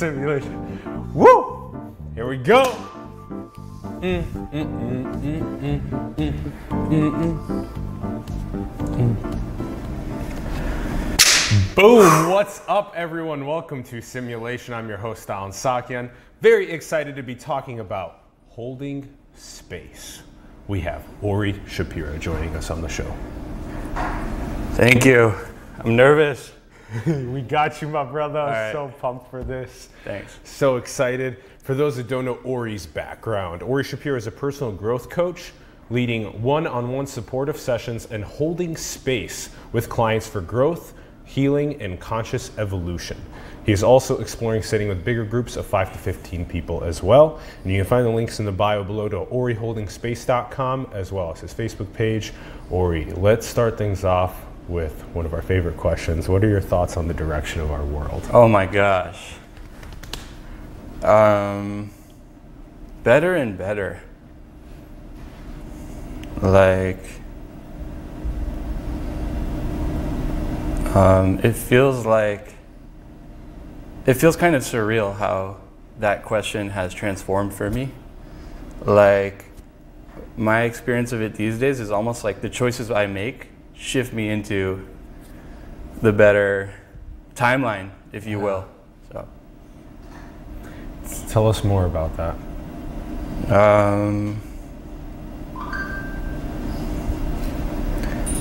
simulation. Woo! Here we go. Boom! What's up, everyone? Welcome to Simulation. I'm your host, Allen Saakyan. Very excited to be talking about holding space. We have Ori Shapira joining us on the show. Thank you. I'm nervous. we got you, my brother. I'm right. so pumped for this. Thanks. So excited. For those that don't know Ori's background, Ori Shapira is a personal growth coach leading one on one supportive sessions and holding space with clients for growth, healing, and conscious evolution. He is also exploring sitting with bigger groups of 5 to 15 people as well. And you can find the links in the bio below to oriholdingspace.com as well as his Facebook page. Ori, let's start things off with one of our favorite questions. What are your thoughts on the direction of our world? Oh my gosh. Um, better and better. Like, um, it feels like, it feels kind of surreal how that question has transformed for me. Like, my experience of it these days is almost like the choices I make shift me into the better timeline, if you will. So, Tell us more about that. um,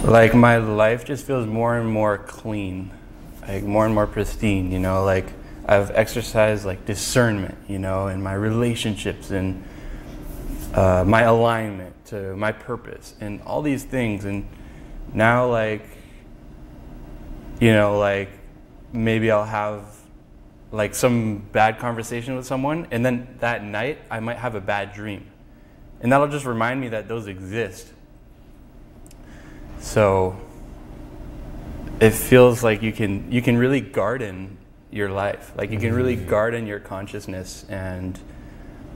like my life just feels more and more clean, like more and more pristine. You know, like I've exercised like discernment, you know, in my relationships and uh, my alignment to my purpose and all these things and now like you know like maybe i'll have like some bad conversation with someone and then that night i might have a bad dream. And that'll just remind me that those exist. So it feels like you can you can really garden your life. Like you can really garden your consciousness and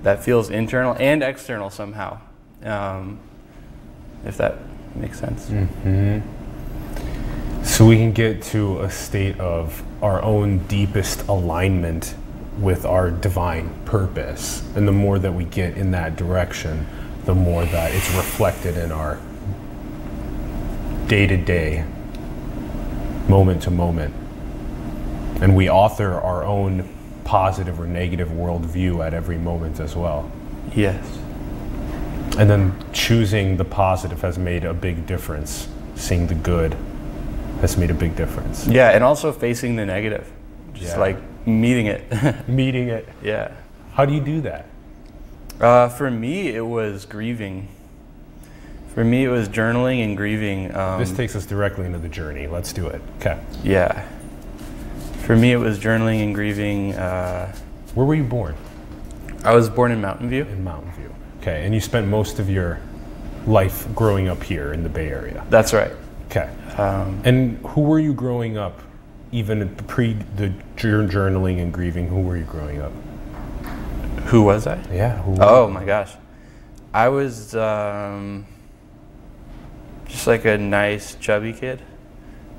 that feels internal and external somehow um, if that makes sense mm-hmm. So we can get to a state of our own deepest alignment with our divine purpose. And the more that we get in that direction, the more that it's reflected in our day to day, moment to moment. And we author our own positive or negative worldview at every moment as well. yes And then choosing the positive has made a big difference. Seeing the good has made a big difference. yeah and also facing the negative just Yeah. like meeting it Meeting it. yeah How do you do that? uh, for me it was grieving for me it was journaling and grieving um, This takes us directly into the journey. Let's do it. Okay. yeah for me it was journaling and grieving uh, Where were you born? i was born in mountain view In Mountain View. Okay. And you spent most of your life growing up here in the Bay Area. that's right Okay. um, And who were you growing up? Even pre the jour- journaling and grieving, who were you growing up? who was i Yeah. Oh my gosh. I was um, just like a nice, chubby kid.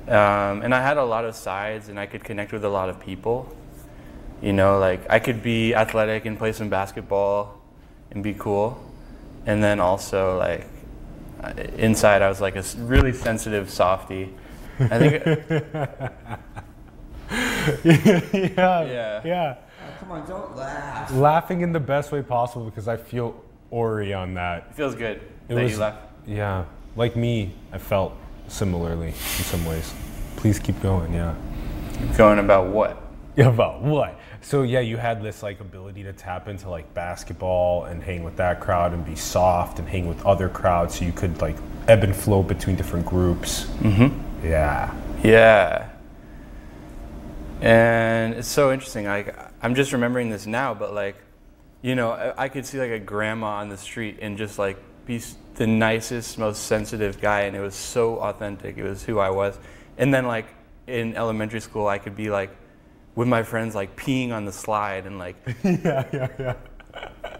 Um, and I had a lot of sides and I could connect with a lot of people. You know, like I could be athletic and play some basketball and be cool. And then also, like, uh, inside, I was like a really sensitive softie. I think, yeah. Yeah. Yeah. Come on, don't laugh. Laughing in the best way possible because I feel Ori on that. it feels good It that was, you laugh. yeah, like me, I felt similarly in some ways. Please keep going, yeah. Going about what? Yeah, about what? So yeah, you had this like ability to tap into like basketball and hang with that crowd and be soft and hang with other crowds, so you could like ebb and flow between different groups. Mm-hmm. Yeah. Yeah. And it's so interesting. Like I'm just remembering this now, but like, you know, I, I could see like a grandma on the street and just like be the nicest, most sensitive guy, and it was so authentic. It was who I was. And then like in elementary school, I could be like with my friends, like peeing on the slide and like yeah, yeah, yeah.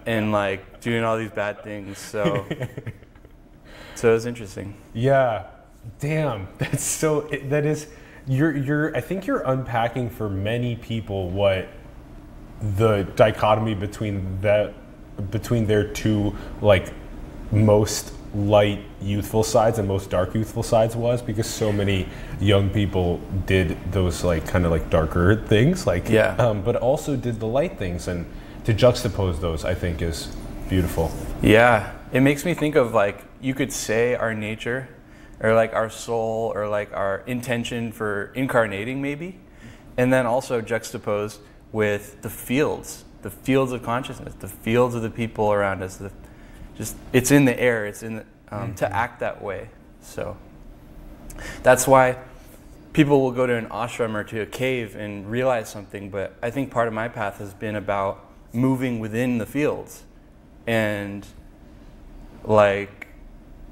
and like doing all these bad things. So, so it was interesting. Yeah. Damn. That's so. it- That is. You're. You're. I think you're unpacking for many people what the dichotomy between that between their two like most light youthful sides and most dark youthful sides was because so many young people did those like kind of like darker things like Yeah. um, but also did the light things and to juxtapose those i think is beautiful Yeah, it makes me think of like you could say our nature, or like our soul, or like our intention for incarnating, maybe, and then also juxtaposed with the fields, the fields of consciousness, the fields of the people around us. The, just it's in the air. It's in the, um, to act that way. So that's why people will go to an ashram or to a cave and realize something. But I think part of my path has been about moving within the fields and like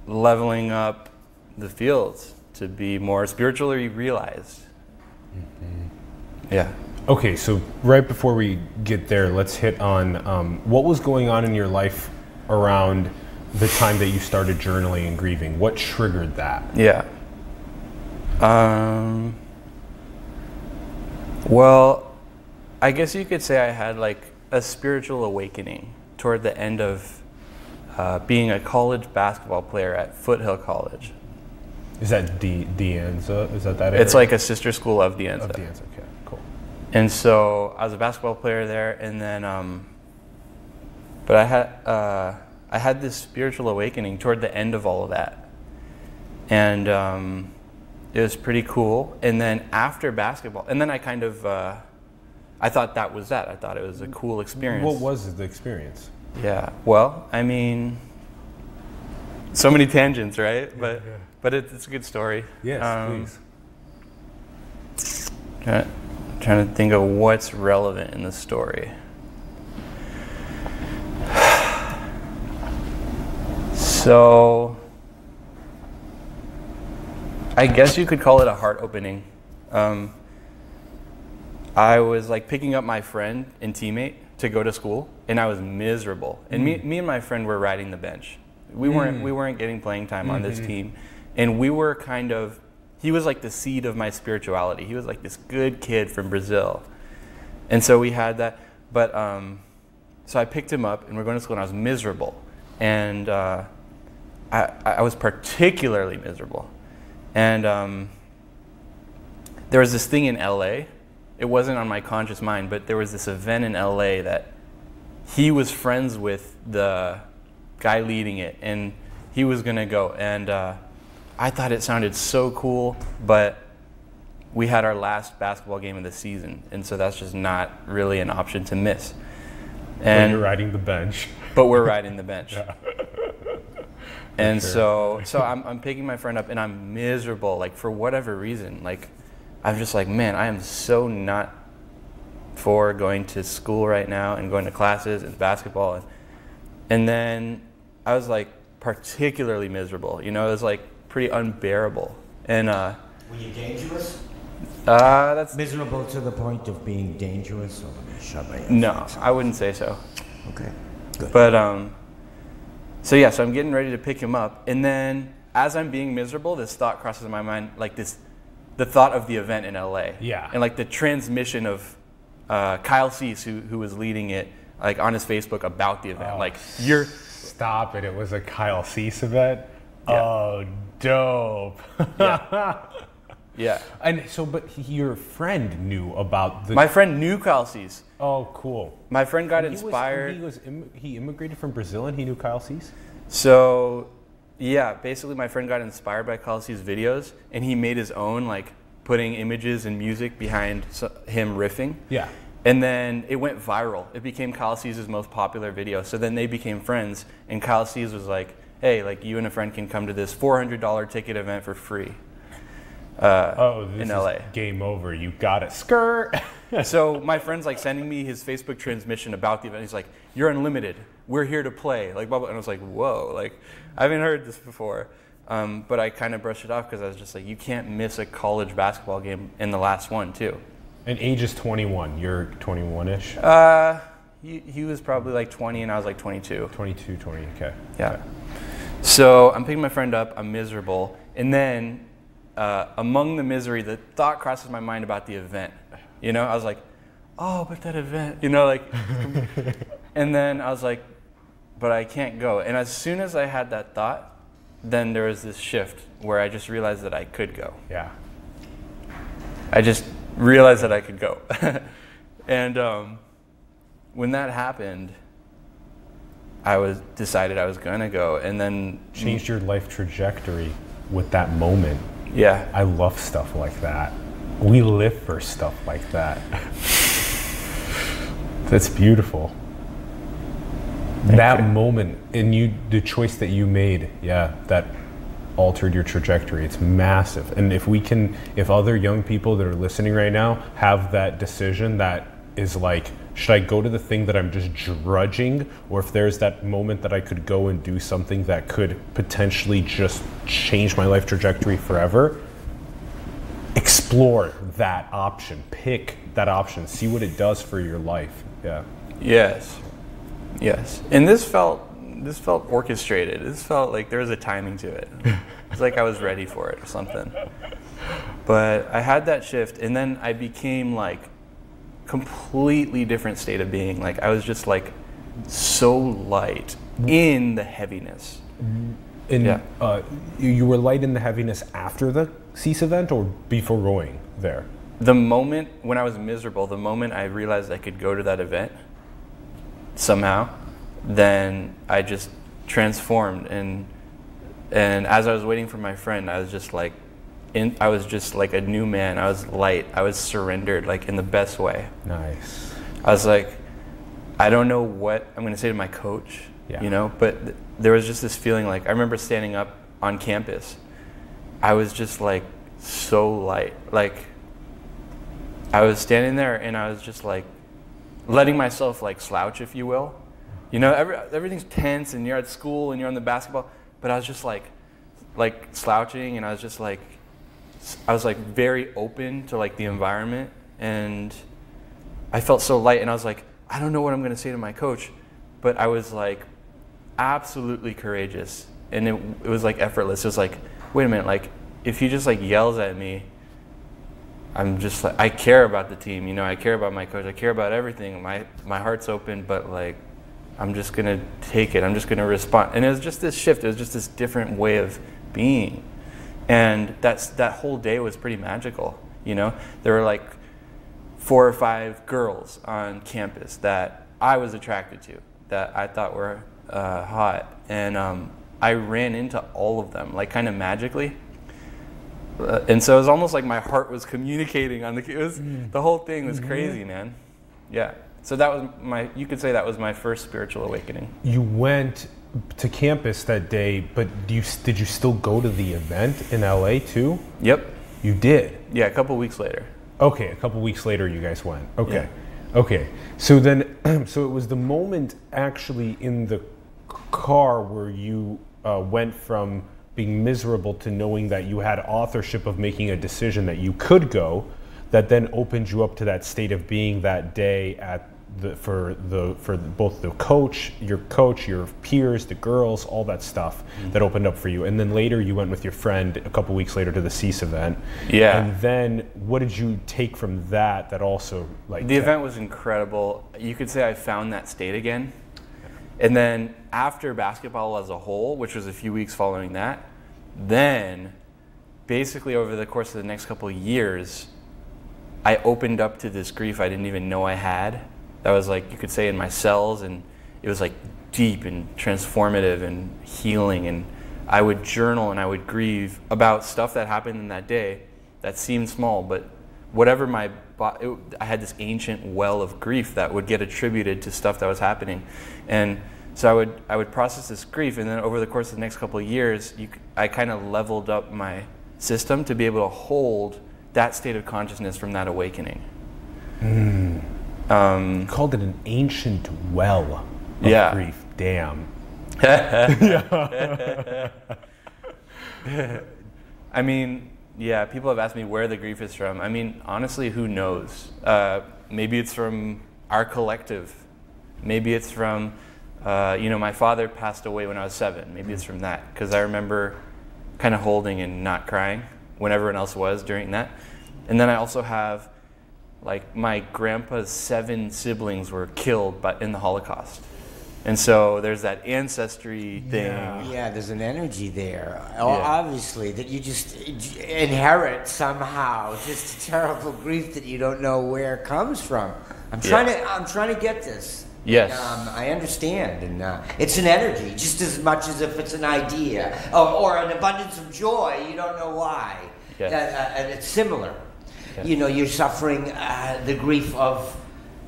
leveling up the fields to be more spiritually realized. Yeah. okay so right before we get there let's hit on um, what was going on in your life around the time that you started journaling and grieving what triggered that Yeah. Um, well, I guess you could say I had like a spiritual awakening toward the end of uh, being a college basketball player at Foothill College. is that D- De Anza? Is that that It's like a sister school of the of De Anza. Okay, cool. And so I was a basketball player there, and then, um, but I had uh, I had this spiritual awakening toward the end of all of that, and um, it was pretty cool. And then after basketball, and then I kind of uh, I thought that was that. I thought it was a cool experience. What was the experience? Yeah. Well, I mean, so many tangents, right? But yeah. but it, it's a good story. Yes, Um, please. Trying, trying to think of what's relevant in the story. So, I guess you could call it a heart opening. Um, I was like picking up my friend and teammate to go to school, and I was miserable. And me, me and my friend were riding the bench. We weren't we weren't getting playing time on this team, and we were kind of. He was like the seed of my spirituality. He was like this good kid from Brazil, and so we had that. But um, so I picked him up, and we're going to school, and I was miserable, and uh, I, I was particularly miserable, and um, there was this thing in LA. It wasn't on my conscious mind, but there was this event in LA that he was friends with the guy leading it, and he was gonna go. And uh, I thought it sounded so cool, but we had our last basketball game of the season, and so that's just not really an option to miss. When And you're riding the bench. but we're riding the bench. And sure. so, so I'm, I'm picking my friend up, and I'm miserable, like for whatever reason. Like, I'm just like, man, I am so not for going to school right now and going to classes and basketball, and, and then I was like particularly miserable. You know, it was like pretty unbearable, and uh, Were you dangerous? uh, that's Miserable to the point of being dangerous? Or shut my no, I wouldn't say so. Okay. Good. But um, so yeah, so I'm getting ready to pick him up, and then as I'm being miserable, this thought crosses my mind, like this, the thought of the event in LA. Yeah. And like the transmission of uh, Kyle Cease, who who was leading it, like on his Facebook about the event. Oh. Like you're, Stop it. It was a Kyle Cease event. Yeah. Oh, dope. yeah. and so, but he, your friend knew about the. My friend knew Kyle Cease. oh, cool. My friend got He was- inspired. he was Im- he immigrated from Brazil and he knew Kyle Cease. So, yeah, basically, my friend got inspired by Kyle Cease's videos, and he made his own, like putting images and music behind him riffing. Yeah. And then it went viral. It became Kyle Cease's most popular video. So then they became friends, and Kyle Cease was like, "Hey, like you and a friend can come to this $400 ticket event for free." Uh, Oh, this in is LA. game over. You got it. Skirt. so my friend's like sending me his Facebook transmission about the event. He's like, "You're unlimited. We're here to play." Like, blah, blah. and I was like, "Whoa!" Like, I haven't heard this before. Um, but I kind of brushed it off because I was just like, "You can't miss a college basketball game in the last one too." and age is 21. You're 21-ish. Uh, he, he was probably like 20, and I was like 22. 22, 20. Okay. Yeah. So I'm picking my friend up. I'm miserable, and then uh, among the misery, the thought crosses my mind about the event. You know, I was like, oh, but that event, you know, like, and then I was like, but I can't go. And as soon as I had that thought, then there was this shift where I just realized that I could go. Yeah. I just realized that I could go. and um, when that happened, I was decided I was gonna go, and then Changed your life trajectory with that moment. Yeah, I love stuff like that. We live for stuff like that. That's beautiful. that moment and you the choice that you made, yeah, that altered your trajectory. It's massive. And if we can if other young people that are listening right now have that decision that is like should I go to the thing that I'm just drudging or if there's that moment that I could go and do something that could potentially just change my life trajectory forever, explore that option pick that option see what it does for your life yeah yes, yes. And this felt this felt orchestrated. This felt like there was a timing to it. It's like I was ready for it or something. But I had that shift, and then I became like completely different state of being. Like I was just like so light in the heaviness. and Yeah. uh, you, you were light in the heaviness after the Cease event or before going there The moment when I was miserable, the moment I realized I could go to that event somehow, then I just transformed and and as I was waiting for my friend, I was just like in I was just like a new man. I was light. I was surrendered like in the best way. nice I was like, I don't know what I'm going to say to my coach, Yeah. you know, but th- there was just this feeling like I remember standing up on campus. I was just like so light. Like I was standing there and I was just like letting myself like slouch, if you will. You know, every, everything's tense and you're at school and you're on the basketball, but I was just like, like slouching and I was just like, I was like very open to like the environment and I felt so light and I was like, I don't know what I'm going to say to my coach, but I was like absolutely courageous and it, it was like effortless. It was like, wait a minute, like if he just like yells at me, I'm just like I care about the team, you know, I care about my coach, I care about everything. My my heart's open, but like I'm just gonna take it. I'm just gonna respond. And it was just this shift. It was just this different way of being. And that's that whole day was pretty magical. You know, there were like four or five girls on campus that I was attracted to, that I thought were uh, hot, and um, I ran into all of them, like kind of magically. Uh, and so it was almost like my heart was communicating on the. It was the whole thing was crazy, man. Yeah. So that was my. You could say that was my first spiritual awakening. you went to campus that day but do you did you still go to the event in la too Yep. you did Yeah. A couple weeks later. Okay, a couple weeks later, you guys went. Okay, okay. So then, so it was the moment actually in the car where you uh, went from being miserable to knowing that you had authorship of making a decision that you could go, that then opened you up to that state of being that day at the for the for both the coach, your coach, your peers, the girls, all that stuff mm-hmm. that opened up for you. And then later, you went with your friend a couple weeks later to the Cease event. Yeah. And then what did you take from that that also like The event was incredible. You could say I found that state again. And then after basketball as a whole, which was a few weeks following that, then basically over the course of the next couple of years, I opened up to this grief I didn't even know I had. That was like you could say in my cells and it was like deep and transformative and healing and I would journal and I would grieve about stuff that happened in that day that seemed small but whatever my it, I had this ancient well of grief that would get attributed to stuff that was happening. And so I would I would process this grief and then over the course of the next couple of years you, I kind of leveled up my system to be able to hold that state of consciousness from that awakening hmm. Um, You called it an ancient well of Yeah. grief. Damn. I mean, yeah, people have asked me where the grief is from. I mean, honestly, who knows? Uh, maybe it's from our collective. Maybe it's from, uh, you know, my father passed away when I was seven. Maybe it's from that because I remember kind of holding and not crying when everyone else was during that. And then I also have like my grandpa's seven siblings were killed by, in the Holocaust. And so there's that ancestry thing. Yeah. Yeah, there's an energy there, Yeah. obviously, that you just inherit somehow. Just a terrible grief that you don't know where it comes from. I'm trying Yeah. to, I'm trying to get this. Yes. Um, I understand, and uh, it's an energy, just as much as if it's an idea or, or an abundance of joy. You don't know why, Yes. Uh, uh, and it's similar. You know, you're suffering uh, the grief of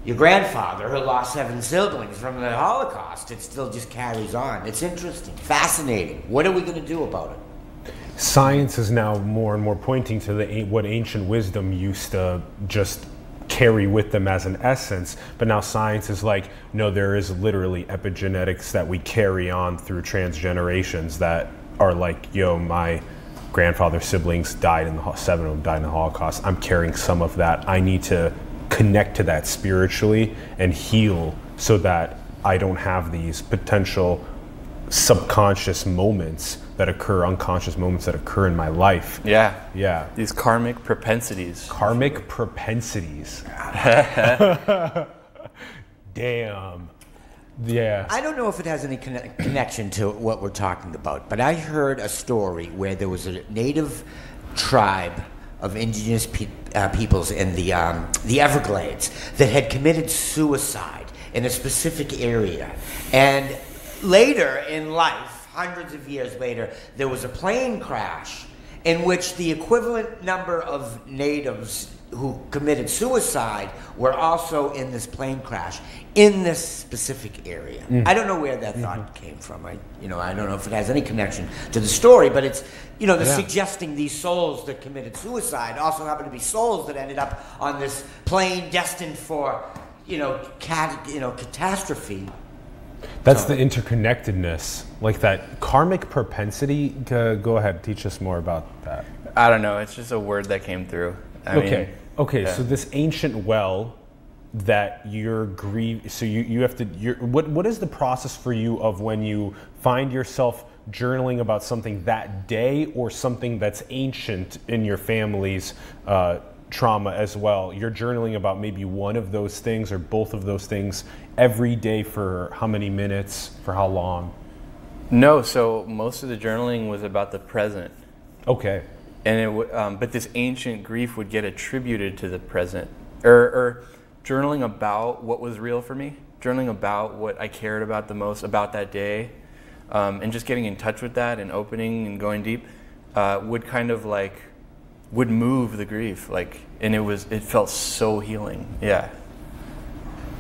your grandfather who lost seven siblings from the Holocaust. It still just carries on. It's interesting, fascinating. What are we going to do about it? Science is now more and more pointing to the what ancient wisdom used to just carry with them as an essence, but now science is like, no, there is literally epigenetics that we carry on through transgenerations that are like, yo, my grandfather's siblings died in the seven of them died in the Holocaust. I'm carrying some of that. I need to connect to that spiritually and heal so that I don't have these potential subconscious moments that occur, unconscious moments that occur in my life. Yeah. Yeah. These karmic propensities. Karmic propensities. Damn. Yeah. I don't know if it has any conne- connection to what we're talking about, but I heard a story where there was a native tribe of indigenous pe- uh, peoples in the, um, the Everglades that had committed suicide in a specific area. And later in life, hundreds of years later, there was a plane crash in which the equivalent number of natives who committed suicide were also in this plane crash in this specific area. Mm. I don't know where that mm-hmm. thought came from. I, you know, I don't know if it has any connection to the story, but it's, you know, the Yeah. suggesting these souls that committed suicide also happen to be souls that ended up on this plane destined for, you know, cat, you know, catastrophe. That's the interconnectedness. Like that karmic propensity. Go go ahead, teach us more about that. I don't know. It's just a word that came through. I okay. Mean, okay. yeah. So this ancient well that you're grieving, So you, you have to. You're, what what is the process for you of when you find yourself journaling about something that day or something that's ancient in your family's uh, trauma as well? You're journaling about maybe one of those things or both of those things every day for how many minutes? For how long? No, so most of the journaling was about the present. Okay. And it w- um, but this ancient grief would get attributed to the present or, or journaling about what was real for me journaling about what i cared about the most about that day um, and just getting in touch with that and opening and going deep uh, would kind of like would move the grief like and it was it felt so healing yeah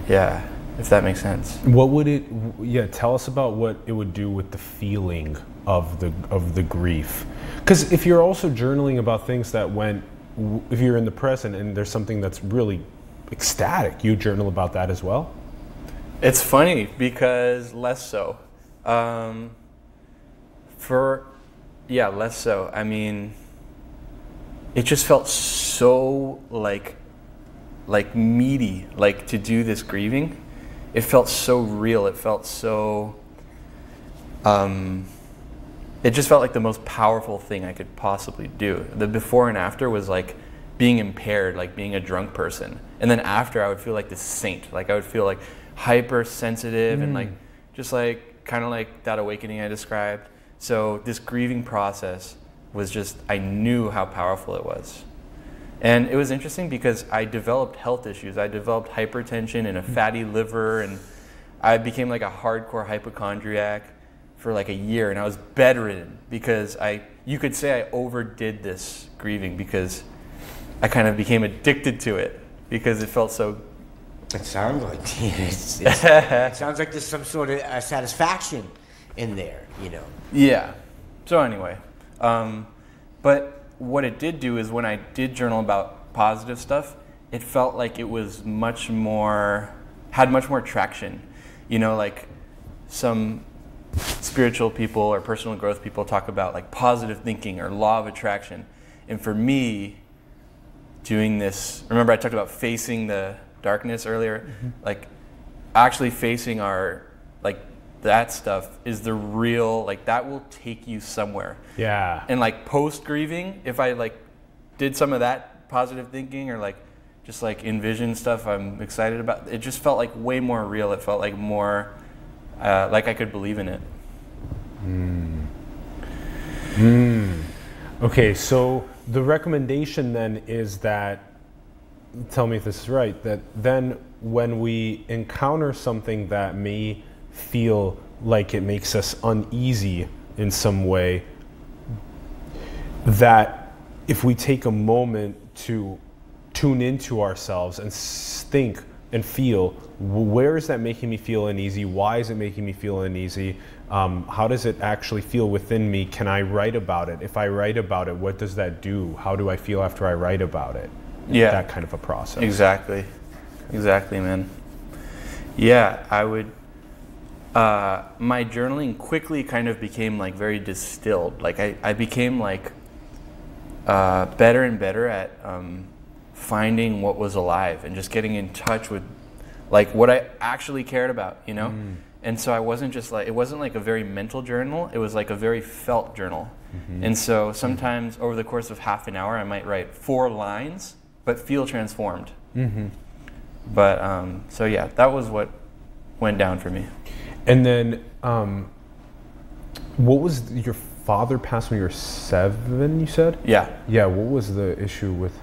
yeah if that makes sense What would it? Yeah, tell us about what it would do with the feeling of the of the grief. Because if you're also journaling about things that went, if you're in the present and there's something that's really ecstatic, you journal about that as well. It's funny because less so. Um, for, yeah, less so. I mean, it just felt so like, like meaty, like to do this grieving. It felt so real. It felt so. Um, it just felt like the most powerful thing I could possibly do. The before and after was like being impaired, like being a drunk person. And then after, I would feel like this saint. Like I would feel like hypersensitive and like mm. just like kind of like that awakening I described. So this grieving process was just, I knew how powerful it was. And it was interesting because I developed health issues. I developed hypertension and a mm. fatty liver, and I became like a hardcore hypochondriac for like a year, and I was bedridden because I, you could say I overdid this grieving because I kind of became addicted to it because it felt so. It sounds like it's, it's, it sounds like there's some sort of uh, satisfaction in there, you know. Yeah. So anyway, um, but what it did do is when I did journal about positive stuff, it felt like it was much more had much more traction. You know, like some spiritual people or personal growth people talk about like positive thinking or law of attraction. And for me, doing this, remember I talked about facing the darkness earlier? Mm-hmm. Like actually facing our like that stuff is the real like that will take you somewhere. Yeah. And like post grieving, if I like did some of that positive thinking or like just like envision stuff I'm excited about. It just felt like way more real. It felt like more uh, like I could believe in it. Okay, so the recommendation then is that, tell me if this is right, that then when we encounter something that may feel like it makes us uneasy in some way, that if we take a moment to tune into ourselves and think and feel where is that making me feel uneasy why is it making me feel uneasy um, how does it actually feel within me can i write about it if i write about it what does that do how do i feel after i write about it Yeah. that kind of a process Exactly. Exactly, man. Yeah, I would. Uh, my journaling quickly kind of became like very distilled. Like I, I became like uh, better and better at um, finding what was alive and just getting in touch with like what I actually cared about, you know? And so I wasn't just like, it wasn't like a very mental journal, it was like a very felt journal. And so sometimes over the course of half an hour, I might write four lines, but feel transformed. But um, so yeah, that was what went down for me. and then um, what was your father passed when you were seven you said Yeah, yeah what was the issue with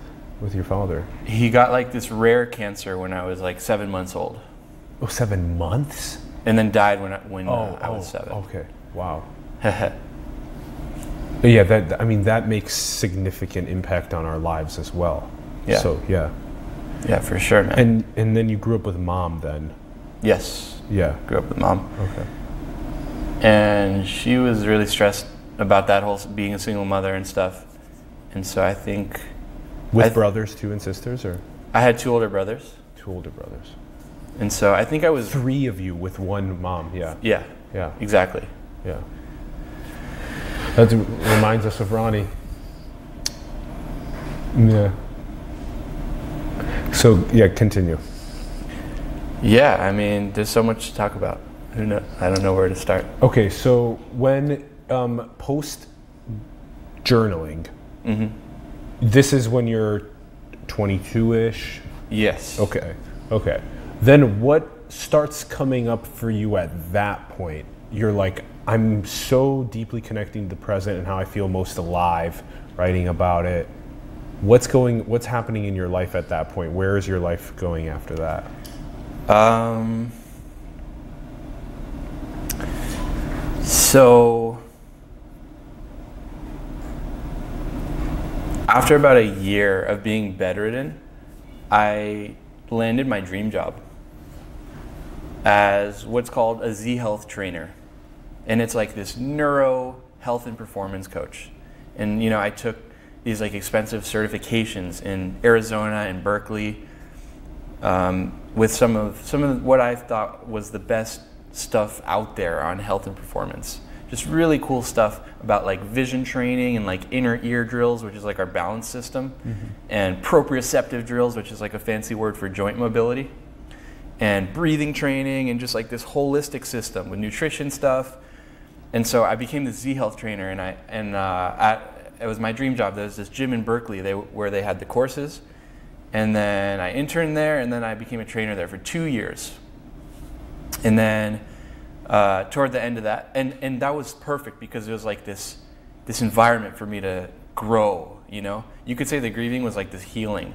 with your father he got like this rare cancer when I was like seven months old, oh seven months and then died when I, when uh, I was seven. okay wow Yeah, that I mean that makes significant impact on our lives as well. Yeah. So yeah, yeah, for sure, man. and and then you grew up with mom. Then yes, yeah. grew up with mom. Okay. and she was really stressed about that whole being a single mother and stuff. And so I think With th- brothers too and sisters, or I had two older brothers, two older brothers. and so I think I was Three of you with one mom. Yeah. yeah, Yeah. exactly. Yeah. That reminds us of Ronnie. Yeah. So yeah, continue. Yeah, I mean, there's so much to talk about. Who know? I don't know where to start. Okay, so when um, post journaling, this is when you're 22 ish. Yes. Okay, okay. Then what starts coming up for you at that point? You're like, I'm so deeply connecting to the present and how I feel most alive, writing about it. What's going? What's happening in your life at that point? Where is your life going after that? Um. So, after about a year of being bedridden, I landed my dream job as what's called a Z Health trainer. And it's like this neuro health and performance coach. And you know, I took these like expensive certifications in Arizona and Berkeley um, with some of some of what I thought was the best stuff out there on health and performance. Just really cool stuff about like vision training and like inner ear drills, which is like our balance system, and proprioceptive drills, which is like a fancy word for joint mobility, and breathing training, and just like this holistic system with nutrition stuff. And so I became the Z Health trainer, and I and uh, at, it was my dream job. There was this gym in Berkeley, they, where they had the courses, and then I interned there, and then I became a trainer there for two years. And then uh, toward the end of that, and, and that was perfect because it was like this this environment for me to grow. You know, you could say the grieving was like this healing,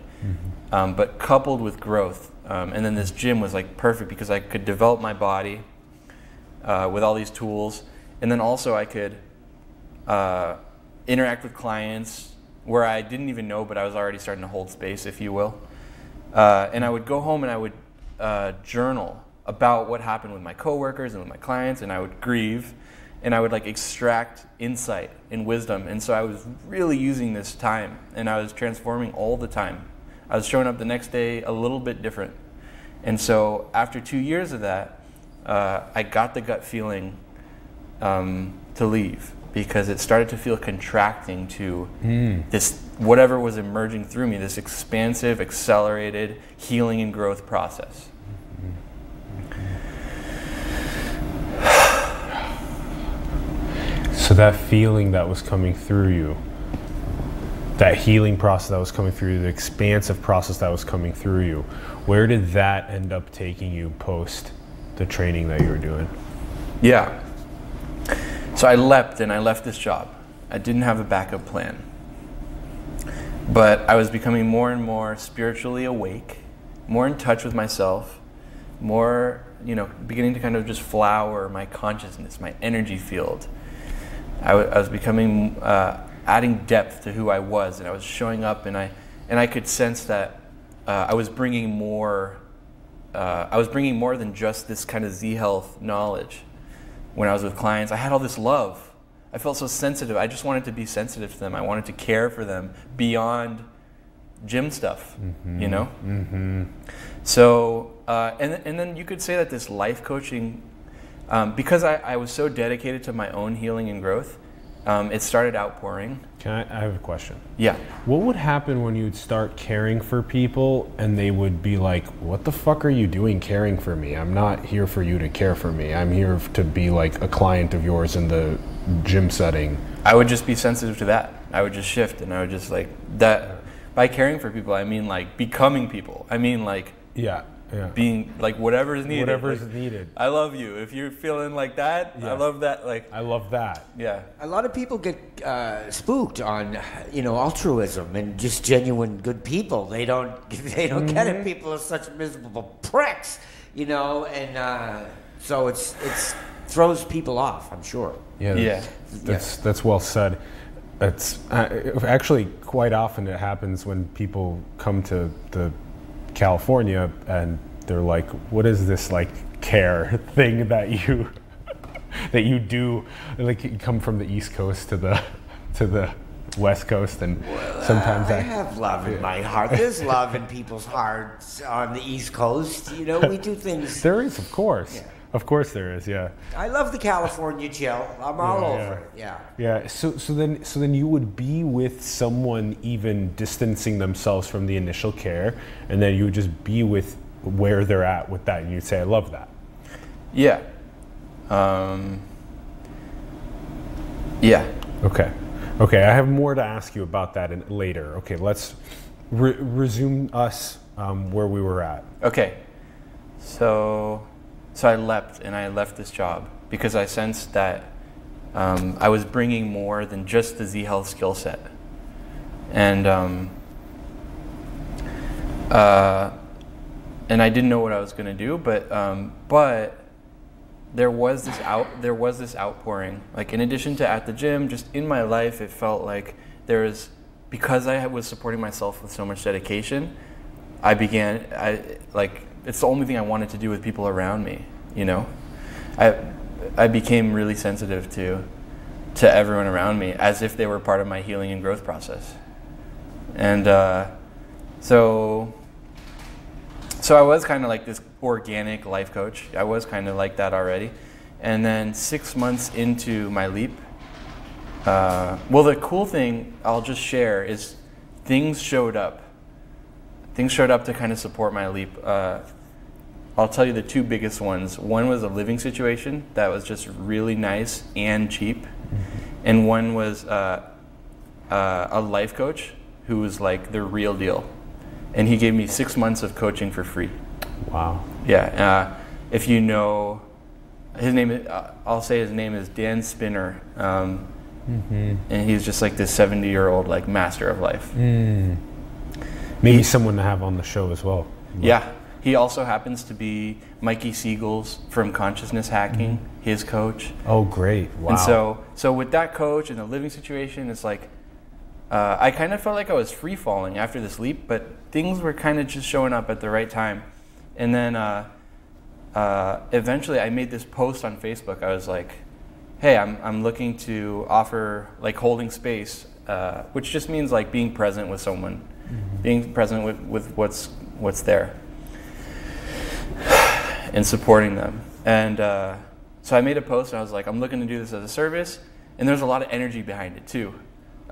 um, but coupled with growth. Um, and then this gym was like perfect because I could develop my body uh, with all these tools, and then also I could uh, interact with clients where I didn't even know, but I was already starting to hold space, if you will. Uh, and I would go home and I would uh, journal about what happened with my coworkers and with my clients, and I would grieve, and I would like extract insight and wisdom. And so I was really using this time, and I was transforming all the time. I was showing up the next day a little bit different. And so after two years of that, uh, I got the gut feeling um, to leave because it started to feel contracting to this whatever was emerging through me, this expansive, accelerated healing and growth process. So that feeling that was coming through you, that healing process that was coming through you, the expansive process that was coming through you, where did that end up taking you post the training that you were doing? Yeah. So I leapt and I left this job. I didn't have a backup plan. But I was becoming more and more spiritually awake, more in touch with myself, more, you know, beginning to kind of just flower my consciousness, my energy field. I, w- I was becoming, uh, adding depth to who I was, and I was showing up, and I, and I could sense that uh, I was bringing more. Uh, I was bringing more than just this kind of Z health knowledge. When I was with clients, I had all this love. I felt so sensitive. I just wanted to be sensitive to them. I wanted to care for them beyond gym stuff, you know. Mm-hmm. So, uh, and and then you could say that this life coaching, um, because I, I was so dedicated to my own healing and growth, um, it started outpouring. Can I, I have a question? Yeah. What would happen when you'd start caring for people and they would be like, What the fuck are you doing caring for me? I'm not here for you to care for me. I'm here to be like a client of yours in the gym setting. I would just be sensitive to that. I would just shift and I would just like that. By caring for people, I mean like becoming people. I mean like Yeah, yeah. being like whatever is needed. Whatever is Like, needed. I love you. If you're feeling like that, Yeah. I love that. Like, I love that. yeah. A lot of people get uh, spooked on, you know, altruism and just genuine good people. They don't, they don't get it. People are such miserable pricks, you know, and uh, so it's it's throws people off. I'm sure. Yeah, Yeah. That's that's well said. It's uh, actually quite often it happens when people come to the California and they're like, "What is this like care thing that you that you do?" Like you come from the East Coast to the to the West Coast, and sometimes I I, have love in my heart. There's love in people's hearts on the East Coast. You know, we do things. there is, of course, of course, there is. Yeah. I love the California chill. I'm all Yeah, over yeah. it. Yeah. Yeah. So so then so then you would be with someone even distancing themselves from the initial care, and then you would just be with where they're at with that, and you'd say, "I love that." Yeah. Um, yeah. Okay. Okay. I have more to ask you about that in, later. Okay. Let's re- resume us um, where we were at. Okay. So, so I leapt and I left this job because I sensed that um, I was bringing more than just the Z Health skill set, and um, uh, and I didn't know what I was going to do, but um, but there was this out there was this outpouring. Like in addition to at the gym, just in my life, it felt like there was because I was supporting myself with so much dedication. I began I like it's the only thing I wanted to do with people around me. You know, I I became really sensitive to to everyone around me as if they were part of my healing and growth process. And uh, so so I was kind of like this organic life coach. I was kind of like that already. And then six months into my leap, uh, well, the cool thing I'll just share is things showed up. Things showed up to kind of support my leap. Uh, I'll tell you the two biggest ones. One was a living situation that was just really nice and cheap, and one was uh, uh, a life coach who was like the real deal, and he gave me six months of coaching for free. Wow. Yeah, uh, if you know his name, is- uh, I'll say his name is Dan Spinner, um, and he's just like this seventy-year-old like master of life. Maybe someone to have on the show as well. Yeah, he also happens to be Mikey Siegel's from Consciousness Hacking, his coach. Oh, great. Wow. And so, so with that coach and the living situation, it's like uh, I kind of felt like I was free falling after this leap, but things were kind of just showing up at the right time. And then uh, uh, eventually, I made this post on Facebook. I was like, "Hey, I'm I'm looking to offer like holding space, uh, which just means like being present with someone, being present with, with what's what's there." And supporting them. And uh, so I made a post and I was like, I'm looking to do this as a service. And there's a lot of energy behind it too.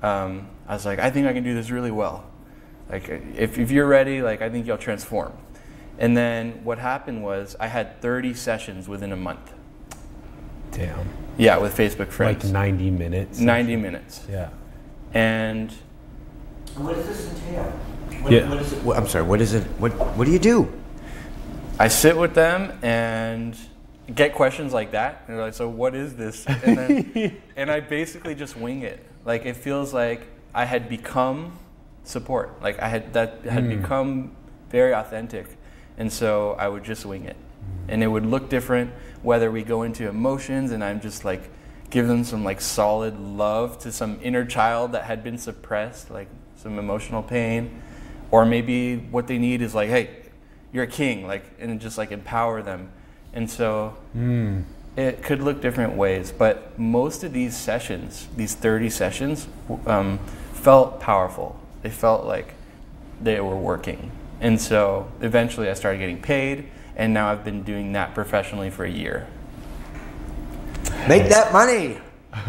Um, I was like, I think I can do this really well. Like, if, if you're ready, like, I think you'll transform. And then what happened was I had 30 sessions within a month. Damn. Yeah, with Facebook friends. Like friends. 90 minutes. 90 minutes. Yeah. And What does this entail? What, Yeah. what is it? What, I'm sorry. What is it? What What do you do? I sit with them and get questions like that. And they're like, "So what is this?" And then, and I basically just wing it. Like it feels like I had become support. Like I had that had hmm. become very authentic, and so I would just wing it, hmm. and it would look different whether we go into emotions and I'm just like give them some like solid love to some inner child that had been suppressed, like some emotional pain, or maybe what they need is like, hey, you're a king, like, and just like empower them. And so it could look different ways, but most of these sessions, these 30 sessions, um, felt powerful. They felt like they were working. And so eventually I started getting paid, and now I've been doing that professionally for a year. Make that money.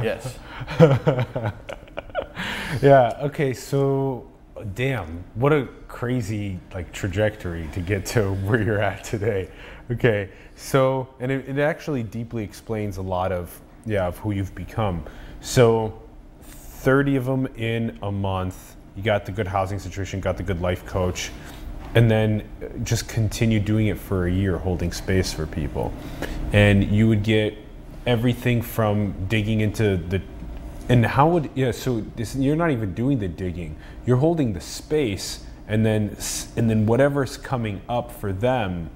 Yes. Yeah. Okay. So, damn, what a crazy like trajectory to get to where you're at today. Okay. So, and it, it actually deeply explains a lot of yeah of who you've become. So, thirty of them in a month. You got the good housing situation, got the good life coach, and then uh, just continue doing it for a year, holding space for people, and you would get everything from digging into the and how would yeah? So this, you're not even doing the digging. You're holding the space, and then and then whatever's coming up for them,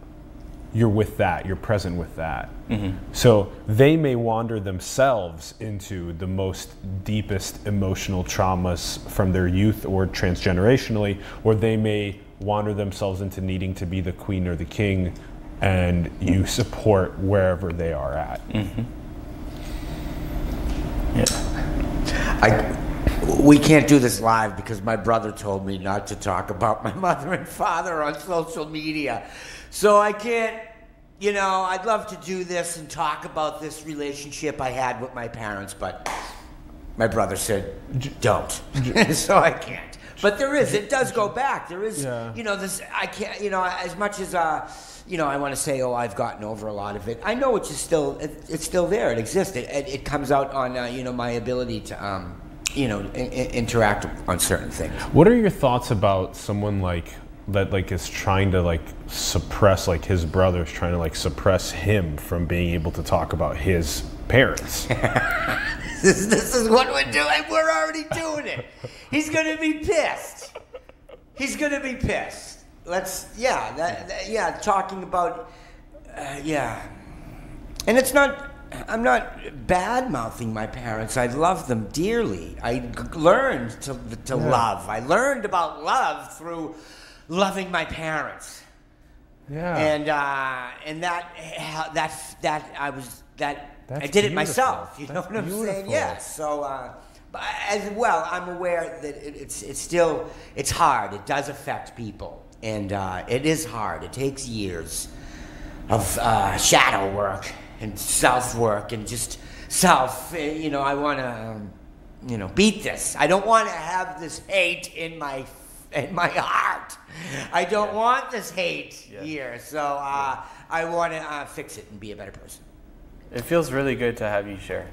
you're with that. You're present with that. Mm-hmm. So they may wander themselves into the most deepest emotional traumas from their youth or transgenerationally, or they may wander themselves into needing to be the queen or the king, and you support wherever they are at. Yeah. I, we can't do this live because my brother told me not to talk about my mother and father on social media. So I can't, you know, I'd love to do this and talk about this relationship I had with my parents, but my brother said, don't. so I can't. But there is, it does go back. There is, Yeah. you know, this, I can't, you know, as much as, uh, you know, I want to say, oh, I've gotten over a lot of it. I know it's just still, it, it's still there. It exists. It, it, it comes out on, uh, you know, my ability to, um, you know, I- I- interact on certain things. What are your thoughts about someone like that like is trying to like suppress like his brother's trying to like suppress him from being able to talk about his parents? This, this is what we're doing. We're already doing it. He's gonna be pissed. He's gonna be pissed. Let's, yeah, that, that- yeah. Talking about, uh, yeah, and it's not. I'm not bad mouthing my parents. I love them dearly. I g- learned to to love. I learned about love through loving my parents yeah. and uh, and that that that I was that I That's did it myself. You know That's what I'm saying? beautiful. Yes. So, uh, but as well, I'm aware that it, it's it's still it's hard. It does affect people, and uh, it is hard. It takes years of uh, shadow work and self work and just self. uh, You know, I want to. Um, you know, beat this. I don't want to have this hate in my in my heart. I don't want this hate Yeah. here. So uh, I want to uh, fix it and be a better person. It feels really good to have you share.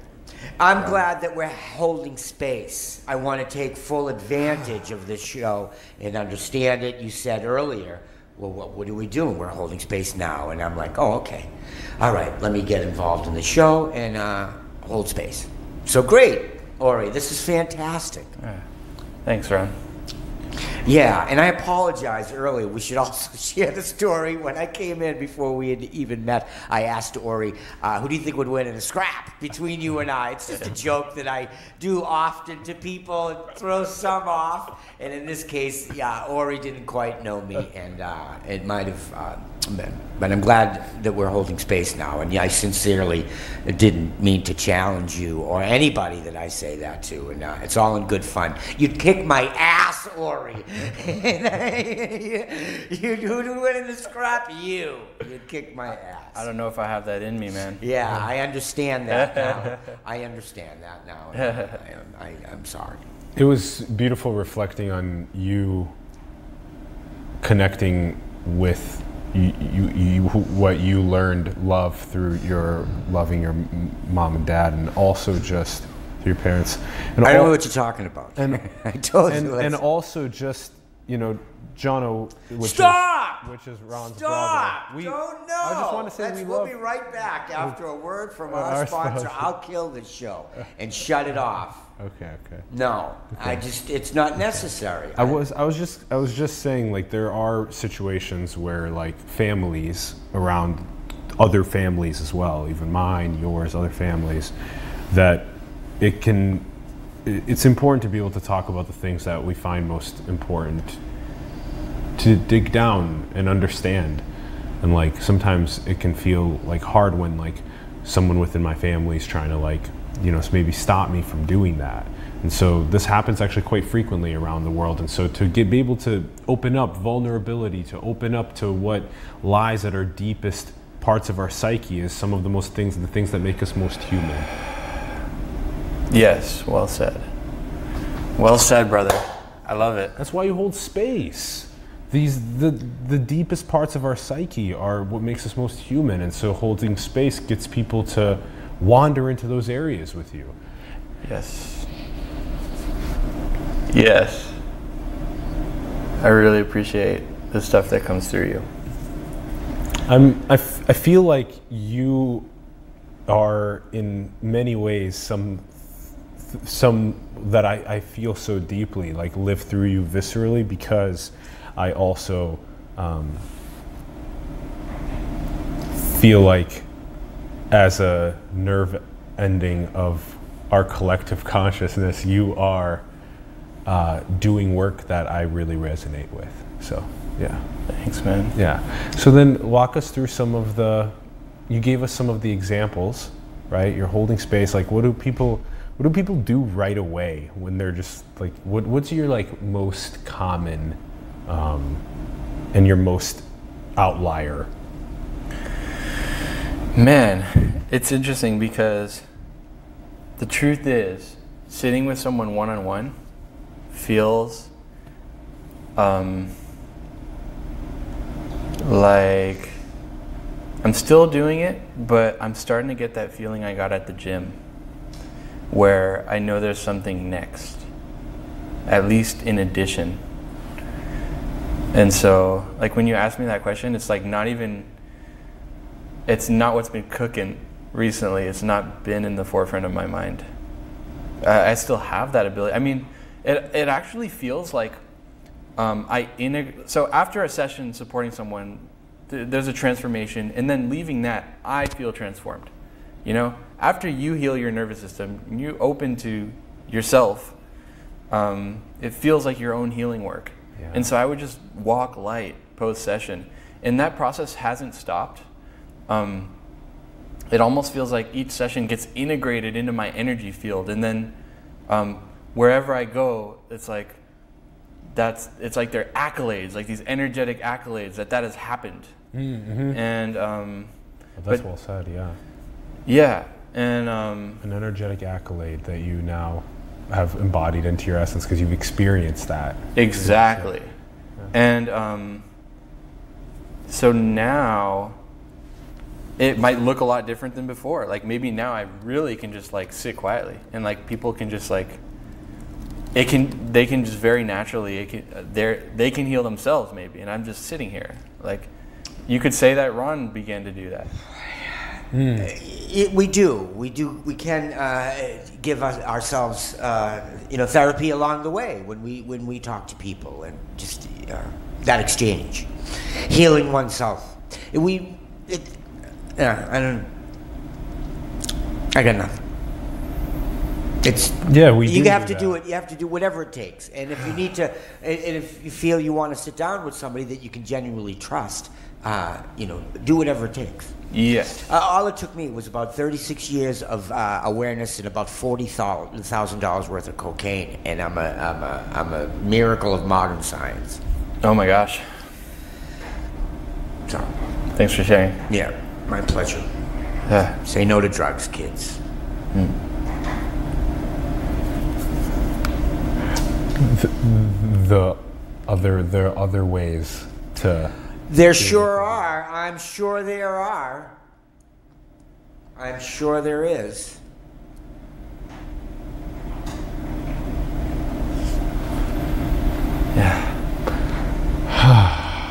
I'm glad that we're holding space. I want to take full advantage of this show and understand it. You said earlier, well, what, what are we doing? We're holding space now. And I'm like, oh, okay. All right, let me get involved in the show and uh, hold space. So great, Ori. This is fantastic. Thanks, Ron. Yeah, and I apologize early. We should also share the story. When I came in before we had even met, I asked Ori, uh, who do you think would win in a scrap between you and I? It's just a joke that I do often to people, it throws some off. And in this case, yeah, Ori didn't quite know me, and uh, it might have uh. But I'm glad that we're holding space now. And yeah, I sincerely didn't mean to challenge you or anybody that I say that to. And uh, it's all in good fun. You'd kick my ass, Ori. you, who'd win in the scrap? You. You'd kick my ass. I don't know if I have that in me, man. Yeah, I understand that now. I understand that now. and I, I, I'm sorry. It was beautiful reflecting on you connecting with you, you, you, what you learned love through your loving your mom and dad, and also just through your parents. And I don't all- know what you're talking about. and I told and, you. and also just you know Jono, which Stop! is which is Ron's Stop! brother. We, Don't know. I just want to say Let's- we we'll be right back after a word from our, our sponsor. sponsor. I'll kill this show and shut it off. Okay, okay. No, I just it's not necessary. I was I was just I was just saying like there are situations where like families around other families as well, even mine, yours, other families, that it can it's important to be able to talk about the things that we find most important to dig down and understand. And like sometimes it can feel like hard when like someone within my family is trying to like, you know, maybe stop me from doing that. And so this happens actually quite frequently around the world. And so to get, be able to open up vulnerability, to open up to what lies at our deepest parts of our psyche is some of the most things, the things that make us most human. Yes, well said. Well said, brother. I love it. That's why you hold space. These the the deepest parts of our psyche are what makes us most human, and so holding space gets people to wander into those areas with you. Yes. Yes. I really appreciate the stuff that comes through you. I'm I, f- I feel like you are in many ways some some that I, I feel so deeply like live through you viscerally because I also um, feel like as a nerve ending of our collective consciousness you are uh, doing work that I really resonate with so yeah Thanks, man. yeah. So then walk us through some of the you gave us some of the examples, right? You're holding space. Like what do people what do people do right away when they're just like what what's your like most common um, and your most outlier? Man, it's interesting because the truth is, sitting with someone one on one feels um, like I'm still doing it, but I'm starting to get that feeling I got at the gym where I know there's something next, at least in addition. And so, like, when you ask me that question, it's like not even it's not what's been cooking recently. It's not been in the forefront of my mind. I I still have that ability. I mean, it, it actually feels like um, I So after a session supporting someone, th- there's a transformation, and then leaving that, I feel transformed. You know, after you heal your nervous system, you open to yourself. Um, it feels like your own healing work. Yeah. And so I would just walk light post session, and that process hasn't stopped. Um, it almost feels like each session gets integrated into my energy field, and then um, wherever I go, it's like that's it's like they're accolades, like these energetic accolades that that has happened. And um, Well, that's But- well said. Yeah, yeah, and um, an energetic accolade that you now have embodied into your essence because you've experienced that. Exactly. And um, so now it might look a lot different than before. Like maybe now I really can just like sit quietly and like people can just like it can they can just very naturally it can they they can heal themselves maybe and I'm just sitting here. Like you could say that Ron began to do that. It, we do. We do. We can uh, give us, ourselves, uh, you know, therapy along the way when we when we talk to people and just uh, that exchange, healing oneself. We, it, yeah, I don't. I got nothing. It's Yeah, we you have to do it. You have to do whatever it takes. And if you need to, and and if you feel you want to sit down with somebody that you can genuinely trust, uh, you know, do whatever it takes. Yeah. Uh, all it took me was about 36 years of uh, awareness and about $40,000 worth of cocaine, and I'm a, I'm, a, I'm a miracle of modern science. Oh my gosh. So, Thanks for sharing. yeah, my pleasure. Yeah. Say no to drugs, kids. The other there are other ways to There sure are. I'm sure there are. I'm sure there is.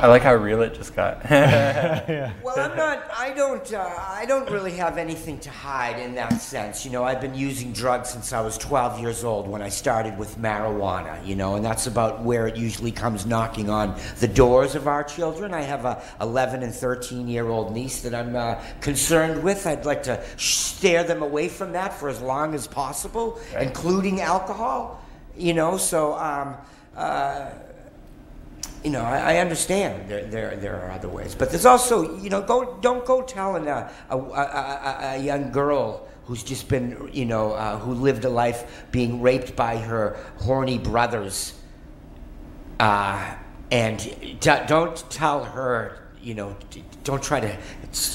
I like how real it just got. Well, I'm not. I don't. Uh, I don't really have anything to hide in that sense. You know, I've been using drugs since I was 12 years old when I started with marijuana. You know, and that's about where it usually comes knocking on the doors of our children. I have a 11 and 13 year old niece that I'm uh, concerned with. I'd like to steer them away from that for as long as possible, including alcohol. You know, so. Um, uh, you know, I, I understand there, there, there are other ways, but there's also, you know, go, don't go telling a, a, a, a, young girl who's just been, you know, uh, who lived a life being raped by her horny brothers, uh, and don't tell her, you know, don't try to,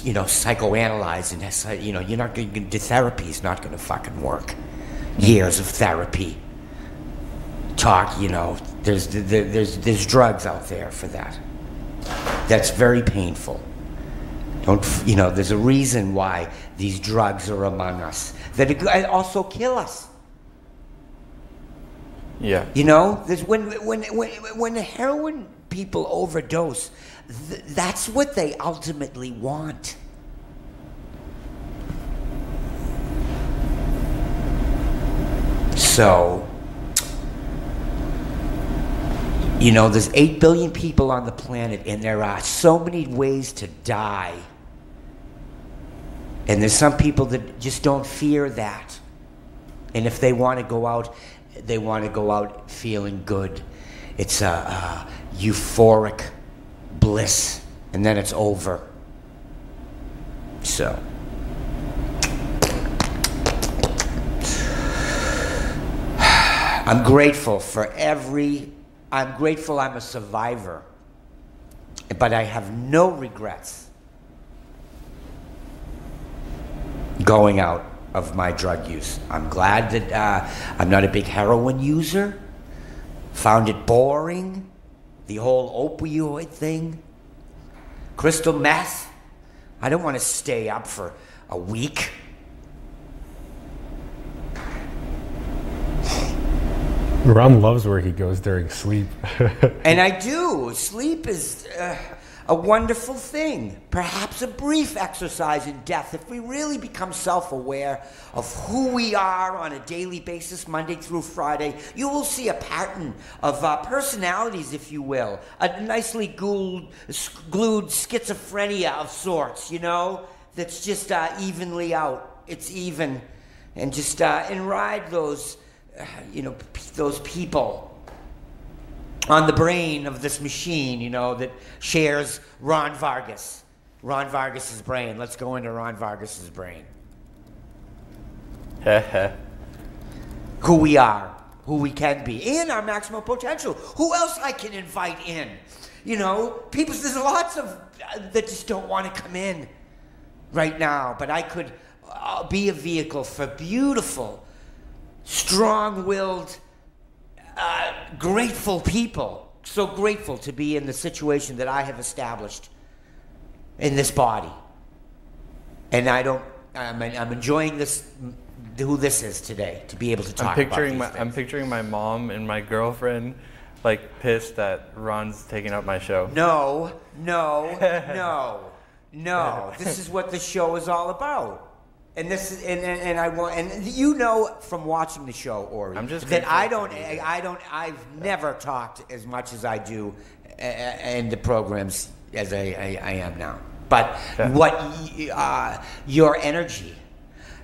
you know, psychoanalyze and, you know, you're not going to, therapy is not going to fucking work. Years of therapy talk, you know, there's, there's, there's drugs out there for that. That's very painful. Don't, you know, there's a reason why these drugs are among us that also kill us. Yeah. You know, there's when, when, when, when heroin people overdose, th- that's what they ultimately want. So, You know, there's 8 billion people on the planet, and there are so many ways to die. And there's some people that just don't fear that. And if they want to go out, they want to go out feeling good. It's a, a euphoric bliss, and then it's over. So. I'm grateful for every I'm grateful I'm a survivor, but I have no regrets going out of my drug use. I'm glad that uh, I'm not a big heroin user. Found it boring, the whole opioid thing. Crystal meth. I don't want to stay up for a week. Ron loves where he goes during sleep. and I do. Sleep is uh, a wonderful thing. Perhaps a brief exercise in death if we really become self aware of who we are on a daily basis, Monday through Friday. You will see a pattern of uh, personalities, if you will, a nicely glued, glued schizophrenia of sorts, you know, that's just uh, evenly out. It's even. And just uh, and ride those you know, those people on the brain of this machine, you know, that shares Ron Vargas. Ron Vargas's brain. Let's go into Ron Vargas's brain. who we are, who we can be, and our maximum potential. Who else I can invite in? You know, people. There's lots of uh, that just don't want to come in right now, but I could uh, be a vehicle for beautiful strong willed, uh, grateful people. So grateful to be in the situation that I have established in this body. And I don't, I'm, I'm enjoying this, who this is today, to be able to talk I'm picturing about my, I'm picturing my mom and my girlfriend like pissed that Ron's taking up my show. No, no, no, no. This is what the show is all about. And this is, and, and, and, I want, and you know from watching the show, Ori, I'm just that I don't, I don't, I've never talked as much as I do in the programs as I, I, I am now. But yeah. what, uh, your energy,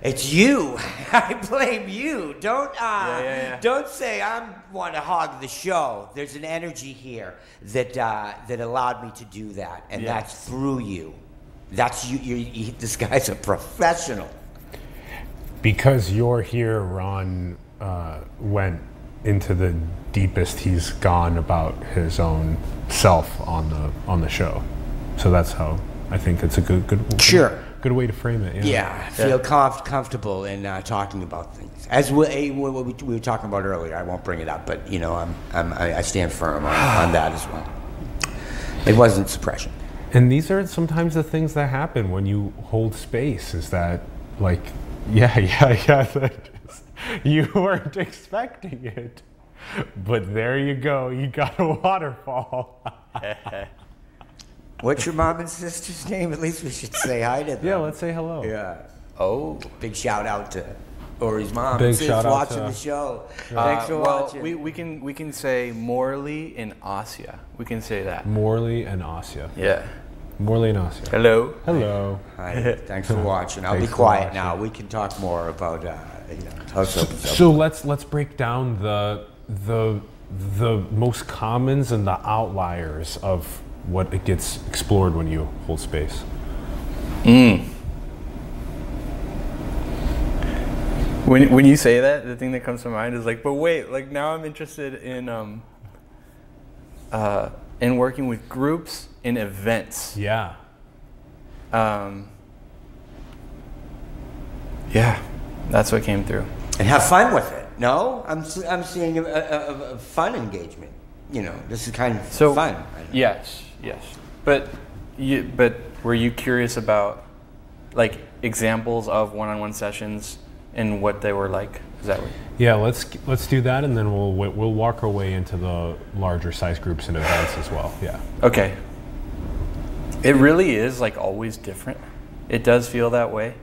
it's you. I blame you. Don't, uh, yeah, yeah, don't say I'm want to hog the show. There's an energy here that uh, that allowed me to do that, and that's through you. That's you, you, you. This guy's a professional because you're here, Ron uh, went into the deepest he's gone about his own self on the on the show. So that's how I think it's a good good sure good, good way to frame it. Yeah, yeah feel yeah. Comf- comfortable in uh, talking about things as we, we, we, were talking about earlier. I won't bring it up, but you know, I'm, I'm I stand firm on, on that as well. It wasn't suppression. And these are sometimes the things that happen when you hold space. Is that like yeah, yeah, yeah. You weren't expecting it. But there you go. You got a waterfall. What's your mom and sister's name? At least we should say hi to them. Yeah, let's say hello. Yeah. Oh. Big shout out to Ori's mom. Big and sis shout out watching to- the show. Uh, Thanks for well, watching. we, we can we can say Morley and Asia. We can say that. Morley and Asia. Yeah. Morley and Asia. Hello. Hello. Hi. Thanks for watching. I'll Thanks be for quiet now. We can talk more about uh, you know, house opens up. So let's let's break down the the the most commons and the outliers of what it gets explored when you hold space. When, when you say that, the thing that comes to mind is like, but wait, like now I'm interested in um, uh, in working with groups in events. Yeah. Um, yeah, that's what came through. and have fun with it. No, I'm s- I'm seeing a, a, a, a fun engagement. You know, this is kind of So fun. Yes, yes. But you, but were you curious about like examples of one-on-one sessions and what they were like? Is that what? Yeah, let's let's do that, and then we'll we'll walk our way into the larger size groups and events as well. Yeah. Okay. It really is like always different. It does feel that way.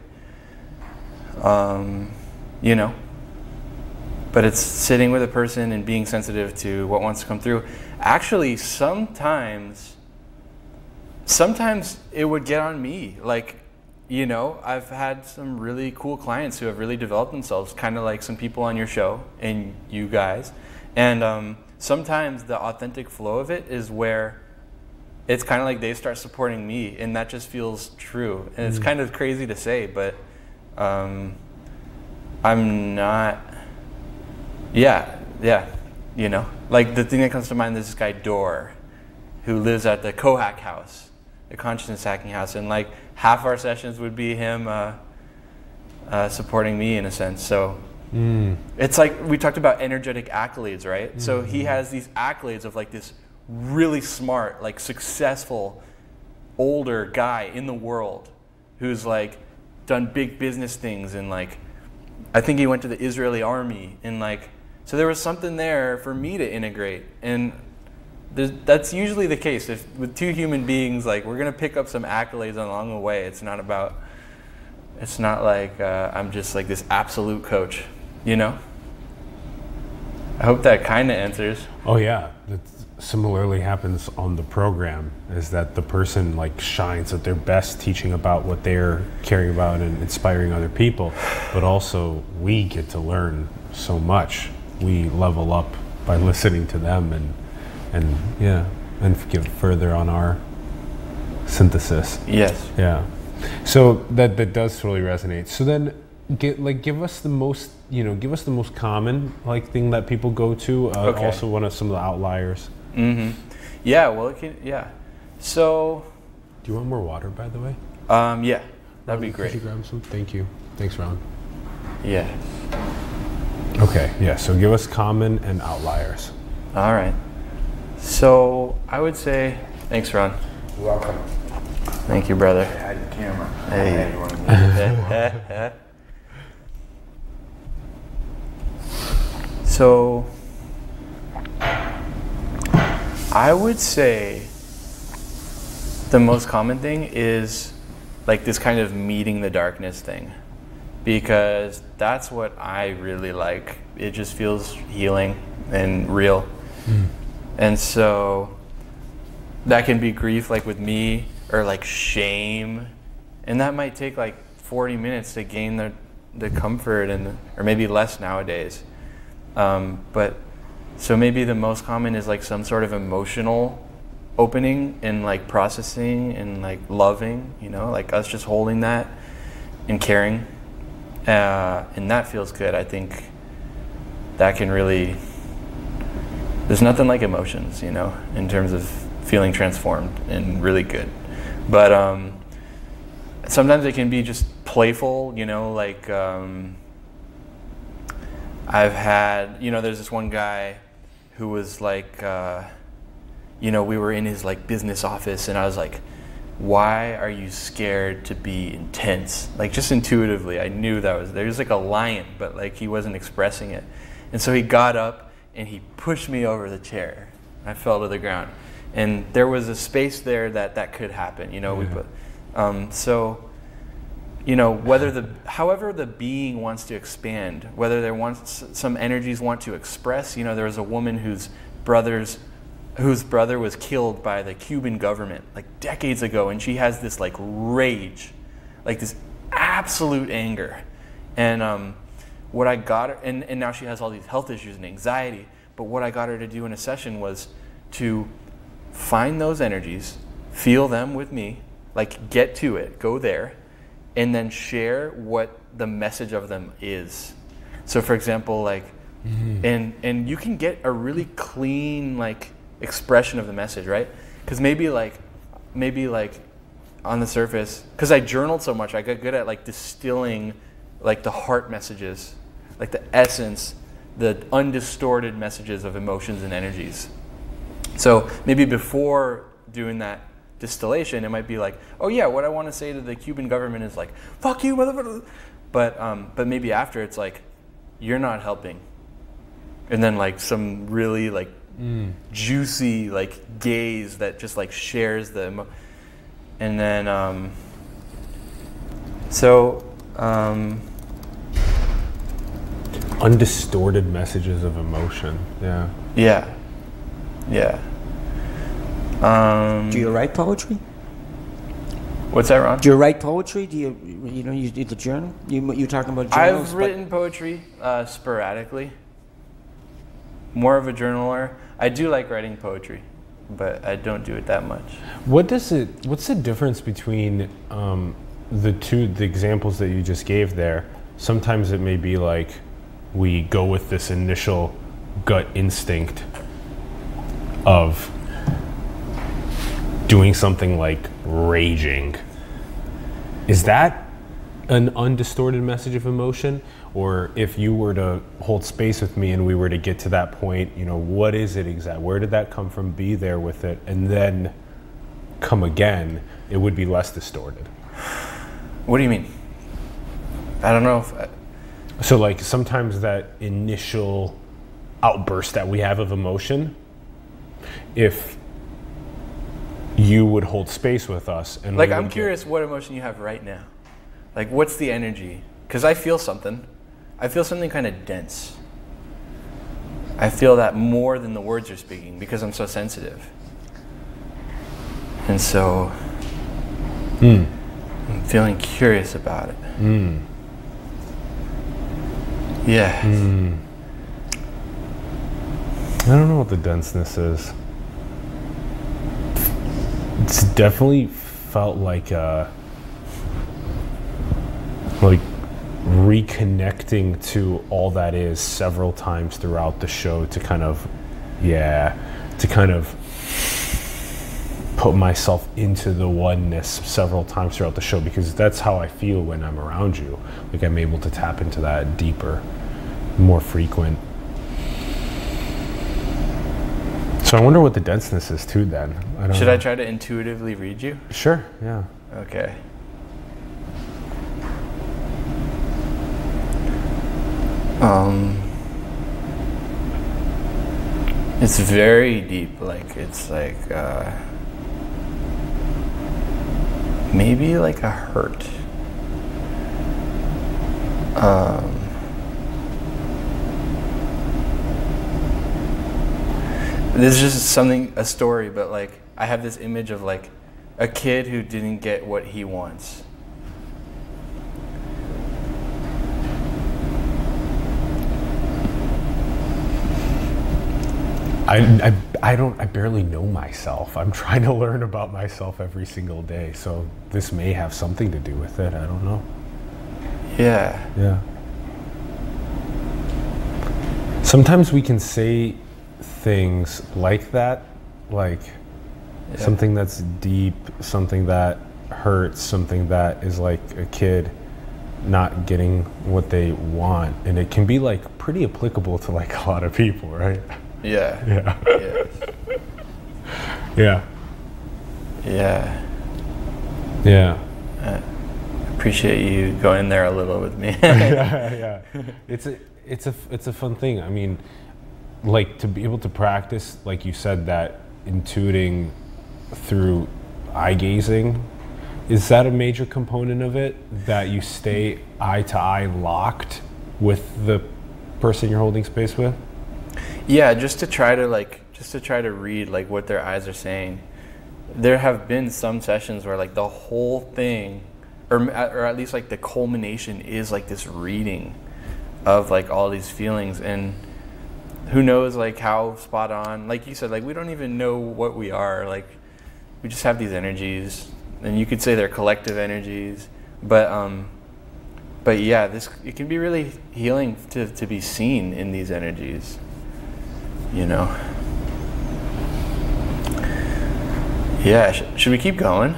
Um, you know. But it's sitting with a person and being sensitive to what wants to come through. Actually, sometimes sometimes it would get on me. Like, you know, I've had some really cool clients who have really developed themselves, kind of like some people on your show and you guys. And um, sometimes the authentic flow of it is where it's kind of like they start supporting me, and that just feels true. And it's kind of crazy to say, but um, I'm not. Yeah, yeah, you know, like the thing that comes to mind is this guy Dor, who lives at the Kohack House, the consciousness hacking house, and like half our sessions would be him uh, uh, supporting me in a sense. So it's like we talked about energetic accolades, right? So he has these accolades of like this really smart, like successful, older guy in the world who's like done big business things and like I think he went to the Israeli army and like so there was something there for me to integrate. And that's usually the case. If with two human beings like we're gonna pick up some accolades along the way. It's not about it's not like uh, I'm just like this absolute coach you know? I hope that kind of answers. Oh yeah. That similarly happens on the program is that the person like shines at their best teaching about what they're caring about and inspiring other people, but also we get to learn so much. We level up by listening to them and and yeah, and get further on our synthesis. yes Yeah. So that that does totally resonate. So then get like give us the most you know give us the most common like thing that people go to. Uh, Okay. Also one of some of the outliers. Mm-hmm. yeah well it can yeah so Do you want more water by the way? um, yeah that'd be Could great you grab some? Thank you. Thanks, Ron. yeah Okay. Yeah. So give us common and outliers. All right. So I would say, thanks, Ron. Welcome. Thank you, brother. I had the camera. Hey. I had you on the- so I would say the most common thing is like this kind of meeting the darkness thing because that's what I really like. It just feels healing and real. And so that can be grief like with me or like shame and that might take like 40 minutes to gain the, the comfort and or maybe less nowadays um, but so maybe the most common is like some sort of emotional opening and like processing and like loving you know like us just holding that and caring uh, and that feels good i think that can really there's nothing like emotions, you know, in terms of feeling transformed and really good. But um, sometimes it can be just playful, you know, like um, I've had, you know, there's this one guy who was like, uh, you know, we were in his like business office and I was like, why are you scared to be intense? Like just intuitively, I knew that was there was like a lion, but like he wasn't expressing it. And so he got up and he pushed me over the chair. I fell to the ground. and there was a space there that that could happen. You know, we put um, so you know whether the however the being wants to expand whether there wants some energies want to express you know there was a woman whose brothers whose brother was killed by the cuban government like decades ago and she has this like rage like this absolute anger. And um, what i got her and, and now she has all these health issues and anxiety but what i got her to do in a session was to find those energies feel them with me like get to it go there and then share what the message of them is. So for example, like mm-hmm. and and you can get a really clean like expression of the message, right? Cuz maybe like maybe like on the surface cuz I journaled so much, I got good at like distilling like the heart messages, like the essence, the undistorted messages of emotions and energies. So maybe before doing that distillation, it might be like, oh yeah, what I want to say to the Cuban government is like, fuck you, motherfucker. But um, but maybe after it's like, you're not helping, and then like some really like juicy like gaze that just like shares the, emo- and then um, so um, Undistorted messages of emotion. Yeah. yeah, yeah. Um, Do you write poetry? what's that, Ron? Do you write poetry? Do you, you know, you do the journal? You, you're talking about journals? I've written poetry uh, sporadically. More of a journaler. I do like writing poetry, but I don't do it that much. What does it? What's the difference between um, the two the examples that you just gave there? Sometimes it may be like we go with this initial gut instinct of doing something like raging. Is that an undistorted message of emotion? Or if you were to hold space with me and we were to get to that point, you know, what is it exactly? Where did that come from? Be there with it and then come again, it would be less distorted. What do you mean? I don't know if. I, So, like, sometimes that initial outburst that we have of emotion, if you would hold space with us and like, I'm get- curious what emotion you have right now. Like, what's the energy? Because I feel something. I feel something kind of dense. I feel that more than the words you're speaking because I'm so sensitive. And so hmm. I'm feeling curious about it. Hmm. Yeah. Hmm. I don't know what the denseness is. It's definitely felt like uh like reconnecting to all that is several times throughout the show to kind of yeah, to kind of put myself into the oneness several times throughout the show because that's how I feel when I'm around you. Like I'm able to tap into that deeper, more frequent. So I wonder what the denseness is too. Then I don't Should know. I try to intuitively read you? Sure. Yeah. Okay. Um, it's very deep. Like it's like uh, maybe like a hurt. Um, this is just something a story, but like I have this image of like a kid who didn't get what he wants. I, I, I don't I barely know myself. I'm trying to learn about myself every single day. So this may have something to do with it. I don't know. Yeah. Yeah. Sometimes we can say things like that, like Yeah. something that's deep, something that hurts, something that is like a kid not getting what they want. And it can be like pretty applicable to like a lot of people, right? Yeah. Yeah. Yeah. Yeah. Yeah. Yeah. Appreciate you going there a little with me. yeah, yeah. It's a it's a it's a fun thing. I mean, like to be able to practice, like you said, that intuiting through eye gazing. Is that a major component of it? That you stay eye to eye locked with the person you're holding space with? Yeah, just to try to like just to try to read like what their eyes are saying. There have been some sessions where like the whole thing or or at least like the culmination is like this reading of like all these feelings and who knows like how spot on like you said like we don't even know what we are like we just have these energies and you could say they're collective energies but um but yeah this it can be really healing to, to be seen in these energies you know yeah sh- should we keep going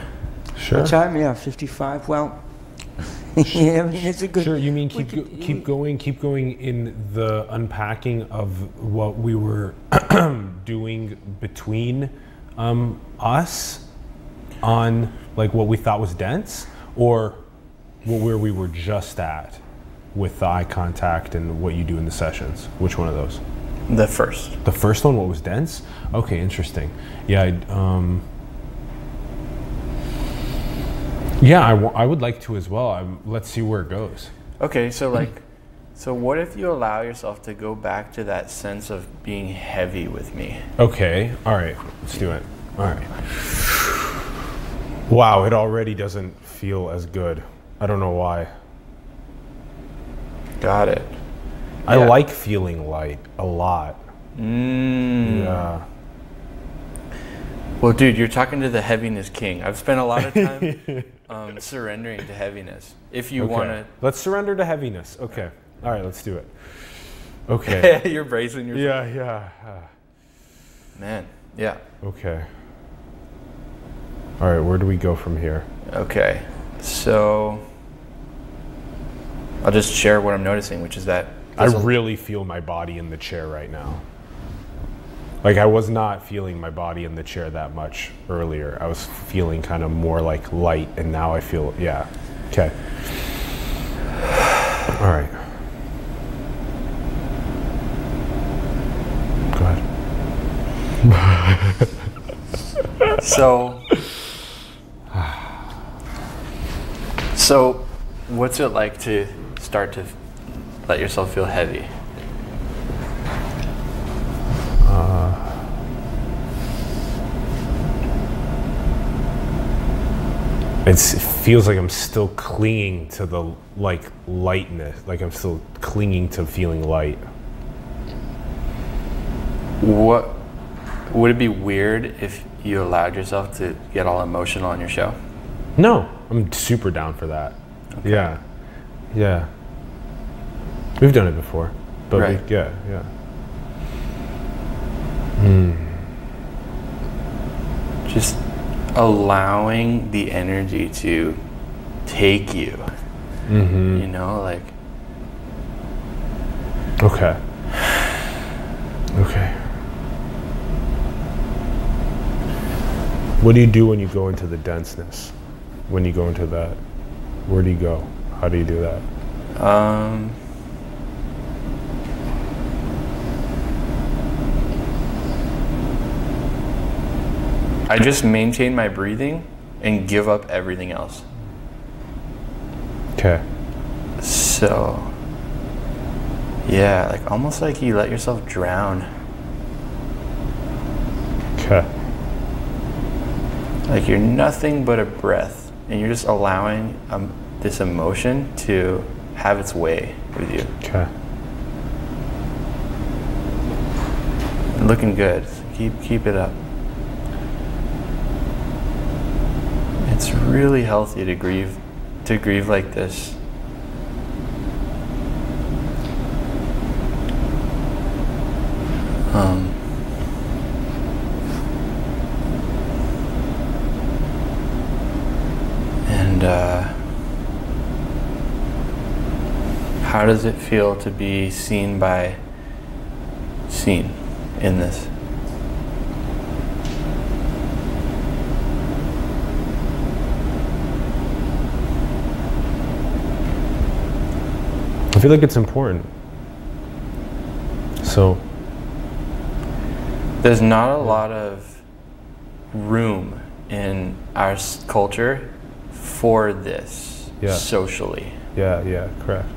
Sure. What time? Yeah, 55. Well, yeah, I mean, it's a good. Sure, you mean we keep go, could- keep going, keep going in the unpacking of what we were doing between um, us on like what we thought was dense, or what, where we were just at with the eye contact and what you do in the sessions. Which one of those? the first The first one, what was dense? Okay, interesting. Yeah, I, um, yeah, I, w- I would like to as well. i let's see where it goes. Okay, so like, so what if you allow yourself to go back to that sense of being heavy with me? Okay, all right, let's do it. All right. Wow, it already doesn't feel as good. I don't know why. Got it. I Yeah. like feeling light a lot. Mm. Yeah. Well, dude, you're talking to the heaviness king. I've spent a lot of time um, surrendering to heaviness. If you Okay. want to. Let's surrender to heaviness. Okay. All right, let's do it. Okay. you're bracing yourself. yeah, yeah. Man, yeah. Okay. All right, where do we go from here? Okay, so I'll just share what I'm noticing, which is that I really feel my body in the chair right now. Like I was not feeling my body in the chair that much earlier. I was feeling kind of more like light, and now I feel yeah. Okay. All right. Go ahead. So, so what's it like to start to let yourself feel heavy? Uh, it's, it feels like I'm still clinging to the like lightness. Like I'm still clinging to feeling light. What would it be weird if you allowed yourself to get all emotional on your show? No, I'm super down for that. Yeah, yeah. We've done it before, but Right. we, yeah, yeah. Just allowing the energy to take you. You know, like Okay. Okay. What do you do when you go into the denseness? When you go into that, where do you go? How do you do that? Um, I just maintain my breathing and give up everything else. Okay. So, yeah, like almost like you let yourself drown. Okay. Like you're nothing but a breath, and you're just allowing um, this emotion to have its way with you. Okay. Looking good. Keep keep it up. It's really healthy to grieve to grieve like this. Um, and uh, how does it feel to be seen by seen in this? I feel like it's important. So, There's not a lot of room in our culture for this Yeah. socially. Yeah, yeah, correct.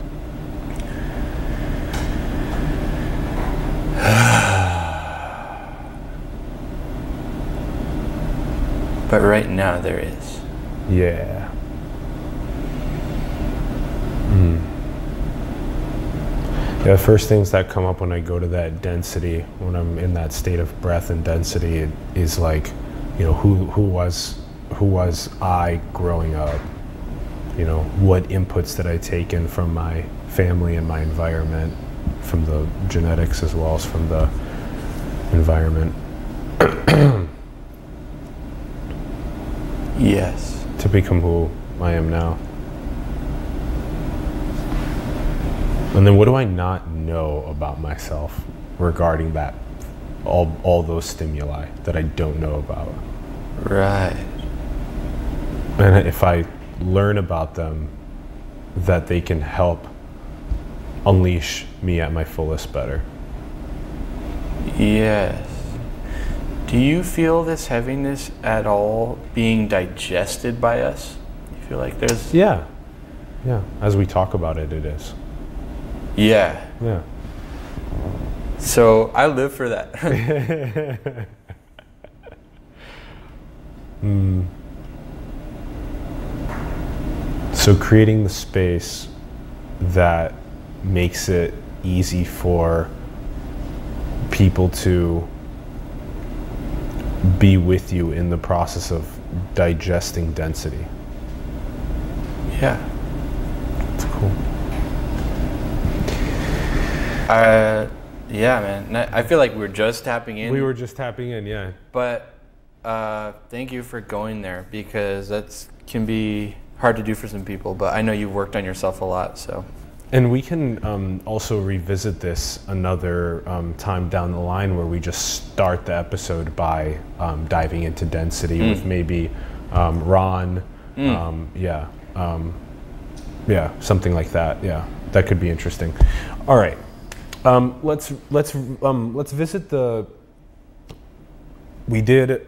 But right now there is. Yeah. Hmm. Yeah, the first things that come up when I go to that density, when I'm in that state of breath and density, it is like, you know, who who was who was I growing up? You know, what inputs did I take in from my family and my environment, from the genetics as well as from the environment, Yes. to become who I am now. And then what do I not know about myself regarding that all all those stimuli that I don't know about? Right. And if I learn about them that they can help unleash me at my fullest better. Yes. Do you feel this heaviness at all being digested by us? You feel like there's. Yeah. Yeah, as we talk about it it is. Yeah. Yeah. So I live for that. Hmm. So creating the space that makes it easy for people to be with you in the process of digesting density. yeah. It's cool. Uh, yeah, man. I feel like we're just tapping in. We were just tapping in, yeah. But uh, thank you for going there because that can be hard to do for some people. But I know you've worked on yourself a lot, so And we can um, also revisit this another um, time down the line where we just start the episode by um, diving into density with maybe um, Ron. Um, yeah. Um, yeah, something like that. Yeah, that could be interesting. All right. Um, let's let's um, let's visit the. We did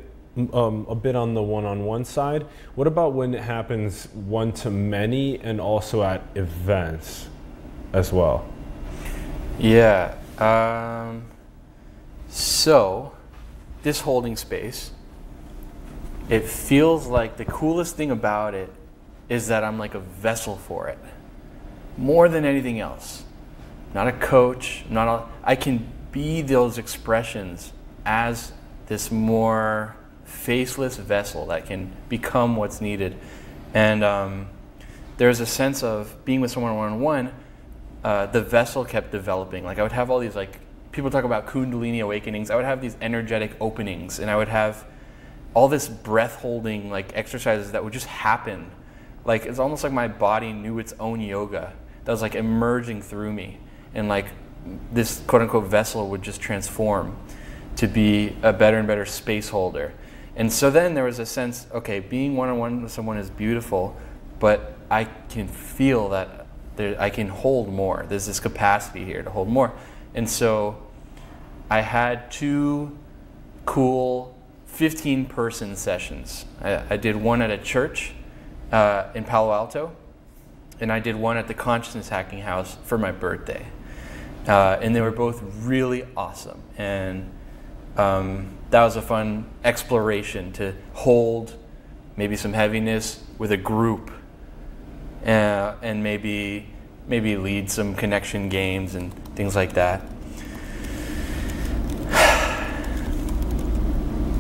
um, a bit on the one-on-one side. What about when it happens one to many and also at events as well? yeah. Um, so this holding space, it feels like the coolest thing about it is that I'm like a vessel for it, more than anything else. Not a coach. Not a. I can be those expressions as this more faceless vessel that can become what's needed. And um, there's a sense of being with someone one on one. The vessel kept developing. Like I would have all these like people talk about kundalini awakenings. I would have these energetic openings, and I would have all this breath holding like exercises that would just happen. Like it's almost like my body knew its own yoga that was like emerging through me, and like this quote unquote vessel would just transform to be a better and better space holder. And so then there was a sense, okay, being one on one with someone is beautiful, but I can feel that there, I can hold more. There's this capacity here to hold more. And so I had two cool 15 person sessions. I, I did one at a church uh, in Palo Alto, and I did one at the Consciousness Hacking House for my birthday. Uh, and they were both really awesome. And um, that was a fun exploration to hold maybe some heaviness with a group uh, and maybe maybe lead some connection games and things like that.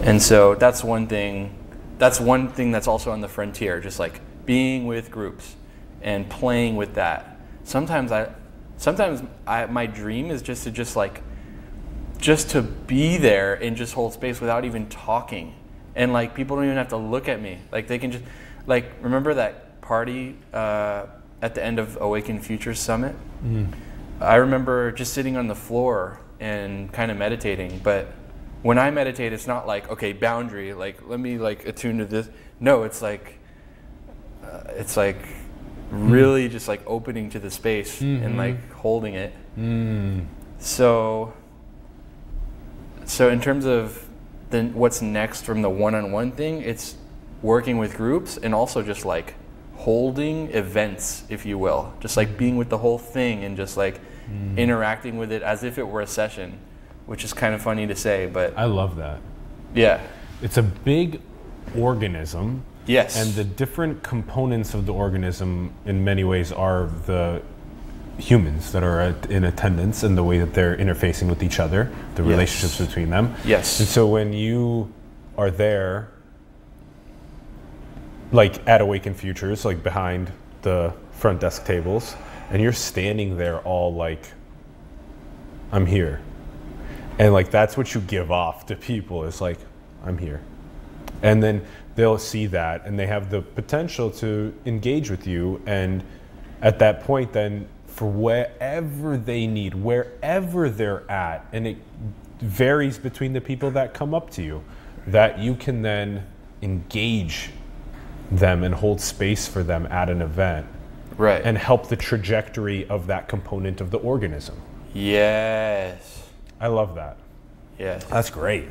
And so that's one thing. That's one thing that's also on the frontier, just like being with groups and playing with that. Sometimes I, sometimes I, my dream is just to just like, just to be there and just hold space without even talking, and like people don't even have to look at me. Like they can just, like remember that party uh, at the end of Awaken Futures Summit? I remember just sitting on the floor and kind of meditating, but when I meditate, it's not like okay, boundary, like let me like attune to this. No, it's like uh, it's like Hmm. really just like opening to the space and mm-hmm. like holding it. Hmm. So so in terms of the what's next from the one-on-one thing. It's working with groups and also just like holding events, if you will, just like being with the whole thing and just like hmm. interacting with it as if it were a session, which is kind of funny to say, but I love that. yeah, It's a big organism. Yes, And the different components of the organism, in many ways, are the humans that are at- in attendance and the way that they're interfacing with each other, the Yes. relationships between them. Yes. And so when you are there, like at Awaken Futures, like behind the front desk tables, and you're standing there all like, I'm here. And like that's what you give off to people is like, I'm here and then they'll see that and they have the potential to engage with you. And at that point then for wherever they need wherever they're at and it varies between the people that come up to you that you can then engage them and hold space for them at an event right, and help the trajectory of that component of the organism. Yes, i love that. Yes. that's great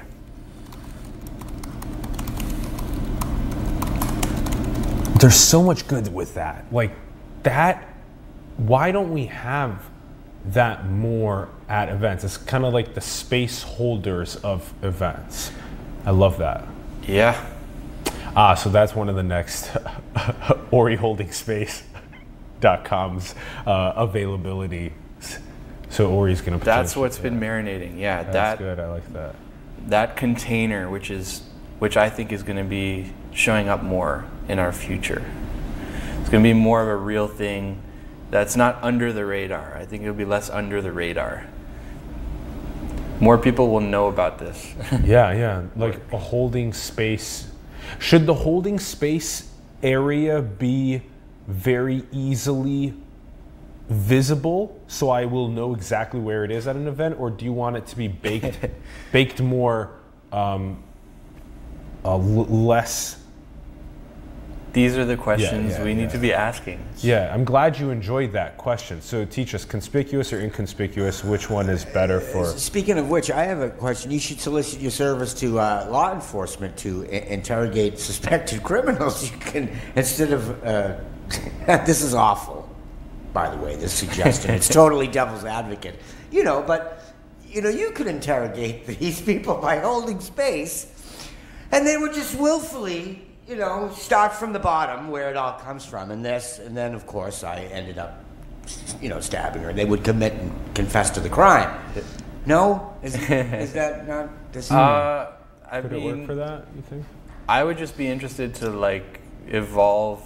there's so much good with that. Like that why don't we have that more at events? It's kind of like the space holders of events. I love that. Yeah, ah so that's one of the next ori holding space.com's uh, availability. So ori's gonna that's what's been marinating. Yeah, that's that good. I like that. that container, which is which I think is going to be showing up more in our future. It's going to be more of a real thing that's not under the radar. I think it'll be less under the radar. More people will know about this. Yeah, yeah, like a holding space. Should the holding space area be very easily visible so I will know exactly where it is at an event, or do you want it to be baked, baked more, um, uh, l- less? These are the questions yeah, we need to be asking. Yeah, I'm glad you enjoyed that question. So teach us, conspicuous or inconspicuous, which one is better for? Speaking of which, I have a question. You should solicit your service to uh, law enforcement to I- interrogate suspected criminals. You can instead of uh, this is awful, by the way. This suggestion it's totally devil's advocate, you know. But you know, you could interrogate these people by holding space, and they would just willfully, you know, start from the bottom where it all comes from, and this, and then of course I ended up you know, stabbing her. They would commit and confess to the crime. No, is, is that not? This, Uh, I Could it work for that? You think? I would just be interested to like evolve.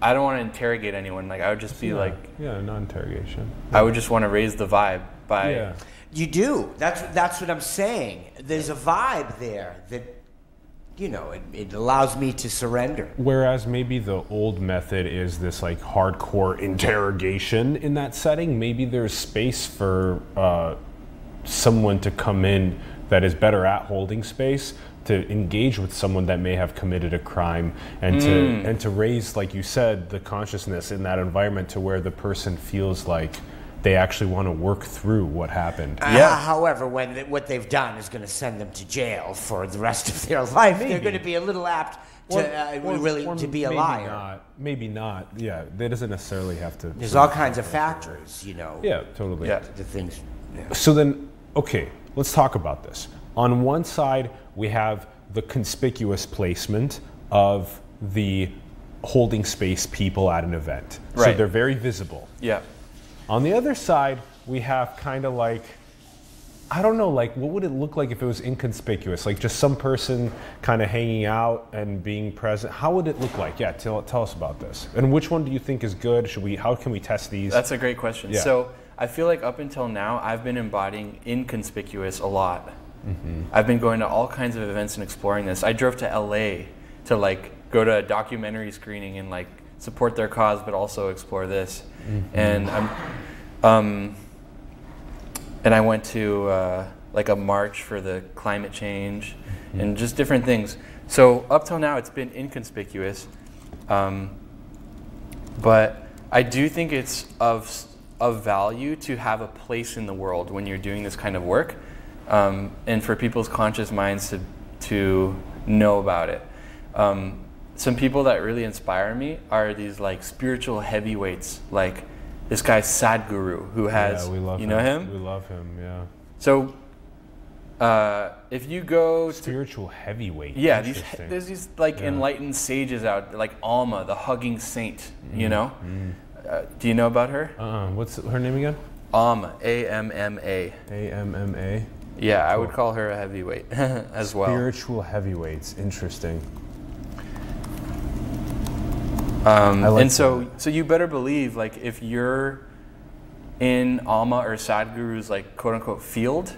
I don't want to interrogate anyone. Like I would just be like, yeah, non-interrogation. I would just want to raise the vibe by. Yeah. you do. That's that's what I'm saying. There's a vibe there that, you know, it, it allows me to surrender. Whereas maybe the old method is this like hardcore interrogation in that setting. Maybe there's space for uh, someone to come in that is better at holding space to engage with someone that may have committed a crime and to and to raise, like you said, the consciousness in that environment to where the person feels like they actually want to work through what happened. Yeah. Uh, however, when th- what they've done is going to send them to jail for the rest of their life, they're going to be a little apt to uh, Or- really or to be a maybe liar. Not, maybe not. Yeah, that doesn't necessarily have to. There's all kinds of factors, you know. Yeah, totally. Yeah. The things. yeah. So then, okay, let's talk about this. On one side, we have the conspicuous placement of the holding space people at an event. Right. So they're very visible. Yeah. On the other side, we have kind of like, I don't know, like what would it look like if it was inconspicuous? Like just some person kind of hanging out and being present. How would it look like? Yeah, tell, tell us about this. And which one do you think is good? Should we? How can we test these? That's a great question. Yeah. So I feel like up until now, I've been embodying inconspicuous a lot. Mm-hmm. I've been going to all kinds of events and exploring this. I drove to LA to like go to a documentary screening and like support their cause, but also explore this. Mm-hmm. And I'm, um, and I went to uh, like a march for the climate change Mm-hmm. and just different things. So up till now, it's been inconspicuous. Um, but I do think it's of of value to have a place in the world when you're doing this kind of work, um, and for people's conscious minds to to know about it. Um, some people that really inspire me are these like spiritual heavyweights, like this guy Sadhguru, who has yeah, we love you know him. We love him. Yeah. So uh, if you go to Spiritual heavyweight. yeah, these there's these like Yeah. enlightened sages out, like Amma, the hugging saint. Mm-hmm. You know, uh, do you know about her? Uh-uh. What's her name again? Amma, A M M A. A M M A. Yeah, I would call her a heavyweight as well. Spiritual heavyweights. Interesting. Um, like and so, so you better believe, like, if you're in Amma or Sadhguru's like quote unquote field,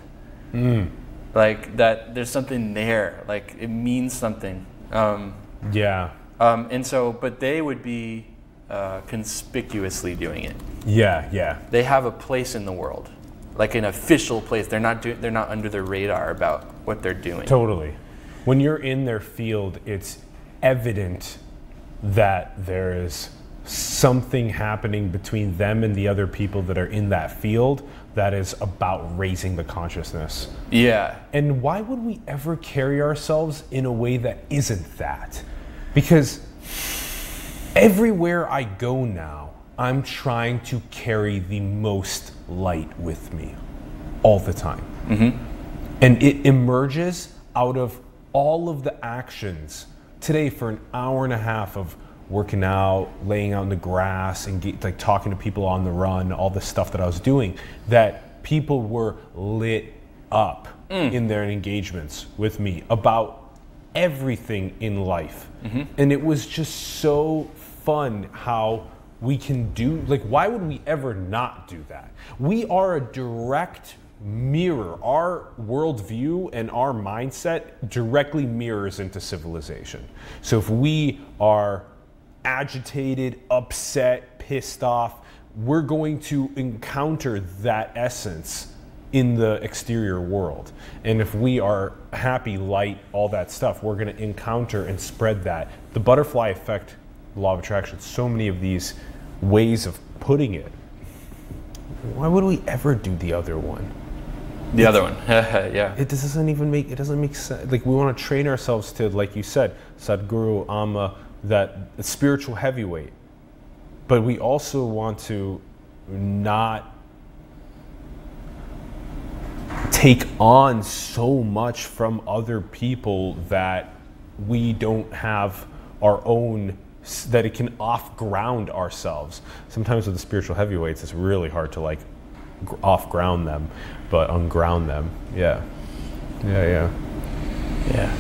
Mm. like that, there's something there. Like it means something. Um, Yeah. um, and so, but they would be uh, conspicuously doing it. Yeah. Yeah. They have a place in the world, like an official place. They're not do- They're not under the radar about what they're doing. Totally. When you're in their field, it's evident that there is something happening between them and the other people that are in that field that is about raising the consciousness. Yeah. And why would we ever carry ourselves in a way that isn't that? Because everywhere I go now, I'm trying to carry the most light with me all the time. Mm-hmm. And it emerges out of all of the actions. Today, for an hour and a half of working out, laying out in the grass, and get, like talking to people on the run, all the stuff that I was doing, that people were lit up mm. in their engagements with me about everything in life. Mm-hmm. And it was just so fun how we can do, like, why would we ever not do that? We are a direct mirror. Our worldview and our mindset directly mirrors into civilization. So if we are agitated, upset, pissed off, we're going to encounter that essence in the exterior world. And if we are happy, light, all that stuff, we're going to encounter and spread that. The butterfly effect, law of attraction, so many of these ways of putting it. Why would we ever do the other one? The other one. yeah. It doesn't even make it doesn't make sense. Like we want to train ourselves to, like you said, Sadhguru, Amma, that spiritual heavyweight. But we also want to not take on so much from other people that we don't have our own that it can off ground ourselves sometimes with the spiritual heavyweights it's really hard to like off ground them but unground them yeah yeah yeah Yeah.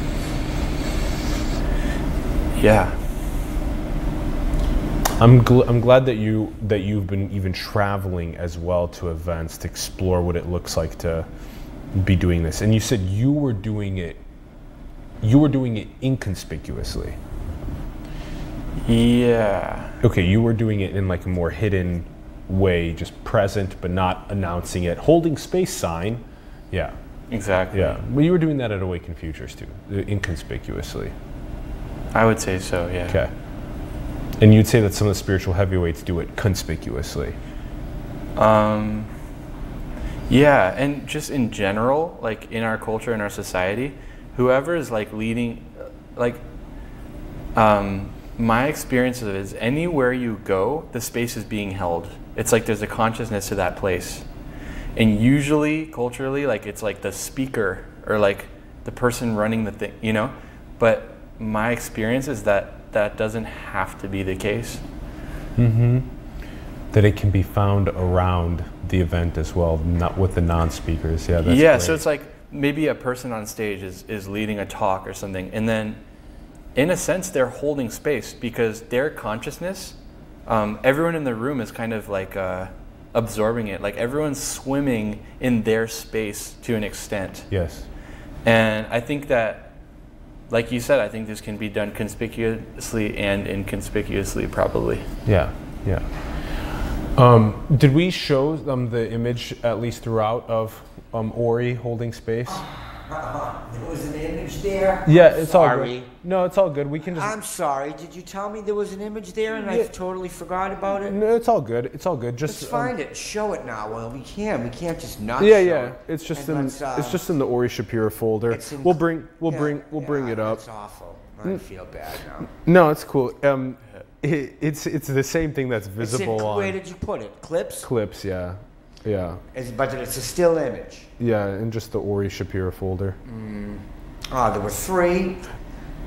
Yeah. I'm, gl- I'm glad that you that you've been even traveling as well to events to explore what it looks like to be doing this. And you said you were doing it you were doing it inconspicuously. Yeah. Okay, you were doing it in like a more hidden way, just present but not announcing it, holding space sign. Yeah. Exactly. Yeah. Well, you were doing that at Awaken Futures too, inconspicuously. I would say so. Yeah. Okay. And you'd say that some of the spiritual heavyweights do it conspicuously. Um, yeah, and just in general, like in our culture, in our society, whoever is like leading, like, um, my experience of it is anywhere you go, the space is being held. It's like there's a consciousness to that place. And usually, culturally, like it's like the speaker or like the person running the thing, you know? But my experience is that that doesn't have to be the case. Mm-hmm. That it can be found around the event as well, not with the non-speakers. Yeah, that's yeah, great. so it's like maybe a person on stage is, is leading a talk or something, and then in a sense, they're holding space because their consciousness, um, everyone in the room is kind of like uh, absorbing it. Like everyone's swimming in their space to an extent. yes. And I think that, like you said, I think this can be done conspicuously and inconspicuously, probably. Yeah, yeah. Um, did we show them the image at least throughout of um, Ori holding space? There was an image there. Yeah, it's all good. No, it's all good. We can just. I'm sorry. Did you tell me there was an image there and I totally forgot about it? no, it's all good. It's all good. Just Let's um, find it. Show it now. Well, we can. We can't just not. Yeah, show yeah. It. It's just And in uh, it's just in the Ori Shapira folder. in- we'll bring we'll yeah, bring we'll bring it up. It's awful. I feel bad now. No, it's cool. Um, it, it's it's the same thing that's It's in, visible on where did you put it? Clips? clips. Yeah, yeah, It's, but it's a still image. yeah. In just the Ori Shapira folder. Oh, there were three.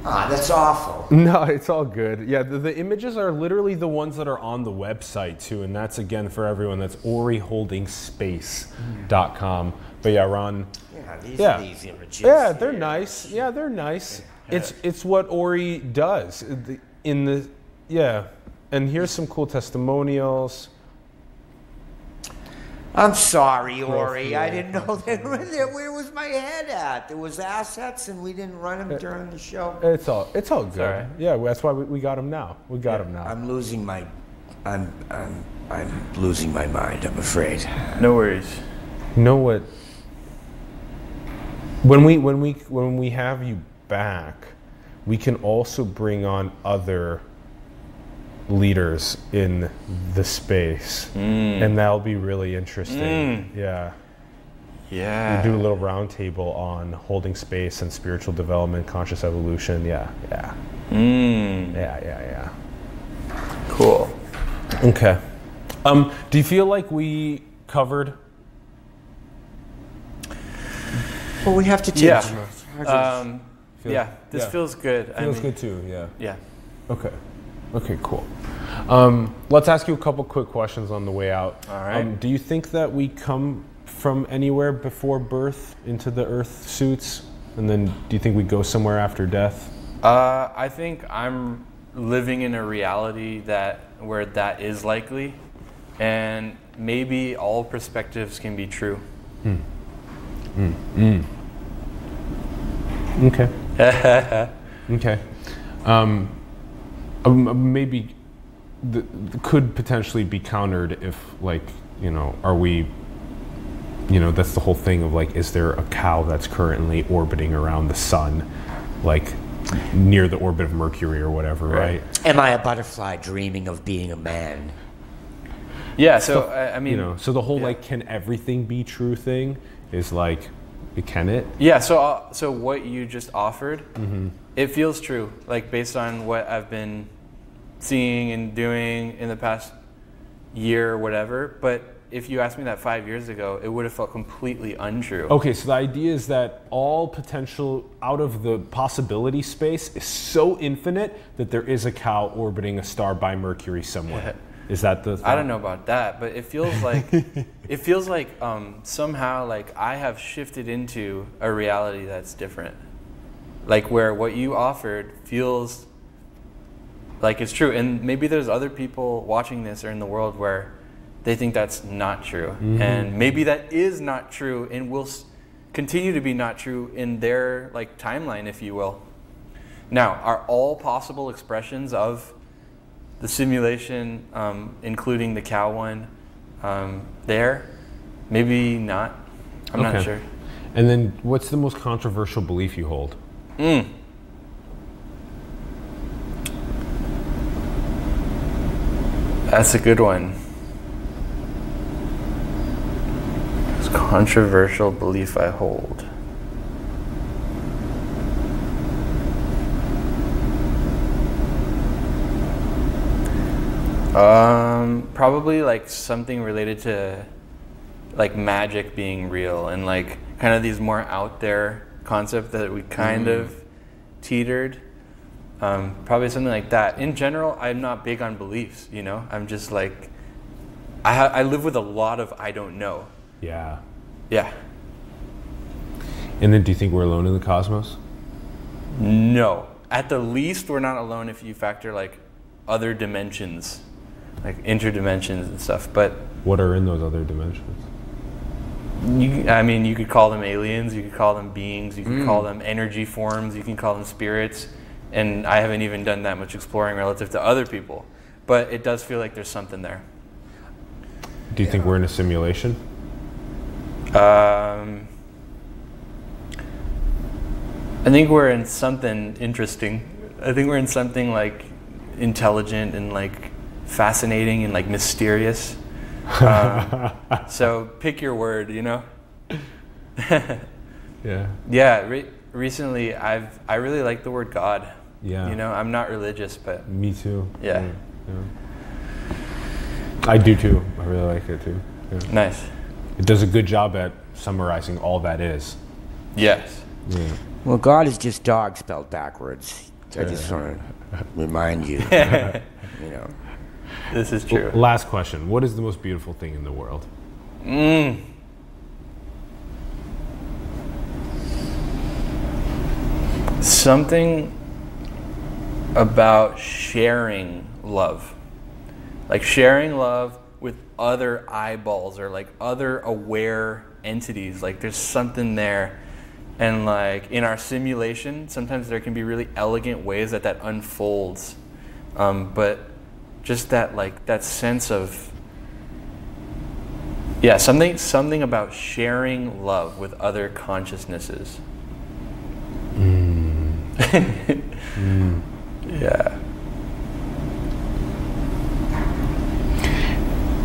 Ah, that's awful. No, it's all good. Yeah, the, the images are literally the ones that are on the website too, and that's again for everyone. That's oriholdingspace.com. But yeah, Ron. Yeah, these Yeah. are these images. Yeah, they're nice. Yeah, they're nice. It's it's what Ori does in the yeah. And here's some cool testimonials. I'm sorry, Ori. I didn't know they were there. Where was my head at? There was assets, and we didn't run them uh, during the show. It's all it's all good. all right. Yeah, that's why we, we got him now. We got him now. I'm losing my, I'm, I'm, I'm losing my mind. I'm afraid. No worries. You know what? When we when we when we have you back, we can also bring on other leaders in the space, and that'll be really interesting. Yeah, Yeah. do a little roundtable on holding space and spiritual development, conscious evolution. Yeah, yeah, Mm, yeah, yeah, cool. Okay. Um, do you feel like we covered? Well, we have to change. Yeah. Um, Feel- yeah, this yeah. feels good. I Feels mean, good too. Yeah. Yeah. Okay. Okay, cool. Um, let's ask you a couple quick questions on the way out. All right. Um, do you think that we come from anywhere before birth into the earth suits? And then do you think we go somewhere after death? Uh, I think I'm living in a reality that where that is likely, and maybe all perspectives can be true. Okay. okay. Um, um, maybe th- th- could potentially be countered if, like, you know, are we, you know, that's the whole thing of like, is there a cow that's currently orbiting around the sun, like near the orbit of Mercury or whatever, right? Right. Am I a butterfly dreaming of being a man? Yeah. So I, I mean, You know, so the whole yeah. like, can everything be true thing is like, can it? Yeah, so uh, so what you just offered, Mm-hmm. It feels true. Like based on what I've been seeing and doing in the past year or whatever. But if you asked me that five years ago, it would have felt completely untrue. Okay, so the idea is that all potential out of the possibility space is so infinite that there is a cow orbiting a star by Mercury somewhere. Is that the? I don't know about that, but it feels like it feels like um, somehow like I have shifted into a reality that's different. Like where what you offered feels like it's true, and maybe there's other people watching this or in the world where they think that's not true, and maybe that is not true, and will continue to be not true in their like timeline, if you will. Now, are all possible expressions of the simulation, um, including the cow one, um, there? Maybe not. I'm not sure. And then, what's the most controversial belief you hold? Mm. That's a good one. It's controversial belief I hold. Um, probably like something related to like magic being real and like kind of these more out there concept that we kind of teetered. Um, probably something like that. In general, I'm not big on beliefs. You know, I'm just like I ha- I live with a lot of I don't know. Yeah. Yeah. And then, do you think we're alone in the cosmos? No. At the least, we're not alone if you factor like other dimensions, like interdimensions and stuff. But What are in those other dimensions? You, I mean, you could call them aliens, you could call them beings, you could call them energy forms, you can call them spirits, and I haven't even done that much exploring relative to other people. But it does feel like there's something there. Do you think we're in a simulation? Um, I think we're in something interesting. I think we're in something like intelligent and like fascinating and like mysterious. Um, so pick your word, you know. Yeah. Yeah, re- recently I've I really like the word God. Yeah. You know, I'm not religious, but Me too. Yeah. yeah. I do too. I really like it too. Yeah. nice. It does a good job at summarizing all that is. Yes. Yeah. Well, God is just dog spelled backwards. I just want to remind you. you know. This is true. Last question. What is the most beautiful thing in the world? Mm. Something about sharing love. Like sharing love with other eyeballs or like other aware entities. Like there's something there. And like in our simulation, sometimes there can be really elegant ways that that unfolds. Um, but just that like that sense of yeah, something something about sharing love with other consciousnesses. Hmm. Hmm. Yeah.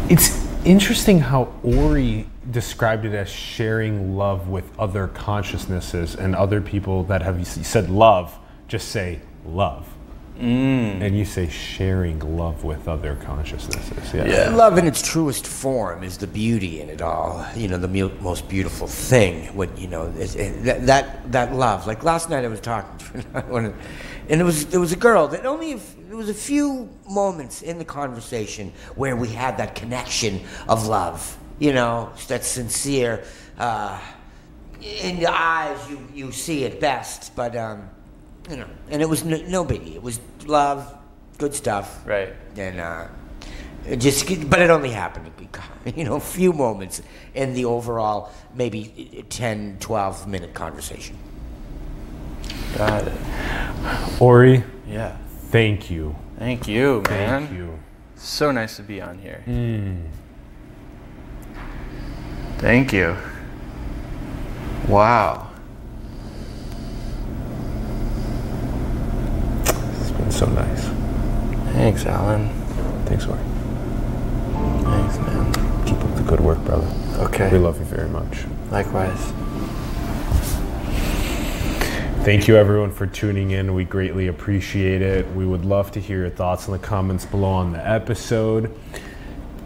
It's interesting how Ori described it as sharing love with other consciousnesses and other people that have said love just say love. And you say sharing love with other consciousnesses. Yeah. Yeah. Love in its truest form is the beauty in it all. You know, the mu- most beautiful thing. When you know is, is that, that that love. Like last night, I was talking to one, and it was there was a girl that only if, there was a few moments in the conversation where we had that connection of love. You know, that sincere. Uh, in the eyes, you you see it best, but um, you know, and it was no, no biggie. It was love, good stuff Right. and uh, it just but it only happened you know a few moments in the overall maybe 10 12 minute conversation Got it. Ori, Yeah. thank you. Thank you, man. Thank you. So nice to be on here. Thank you. Wow. It's so nice. Thanks, Allen. Thanks, Ori. Thanks, man. Keep up the good work, brother. Okay. We love you very much. Likewise. Thank you, everyone, for tuning in. We greatly appreciate it. We would love to hear your thoughts in the comments below on the episode.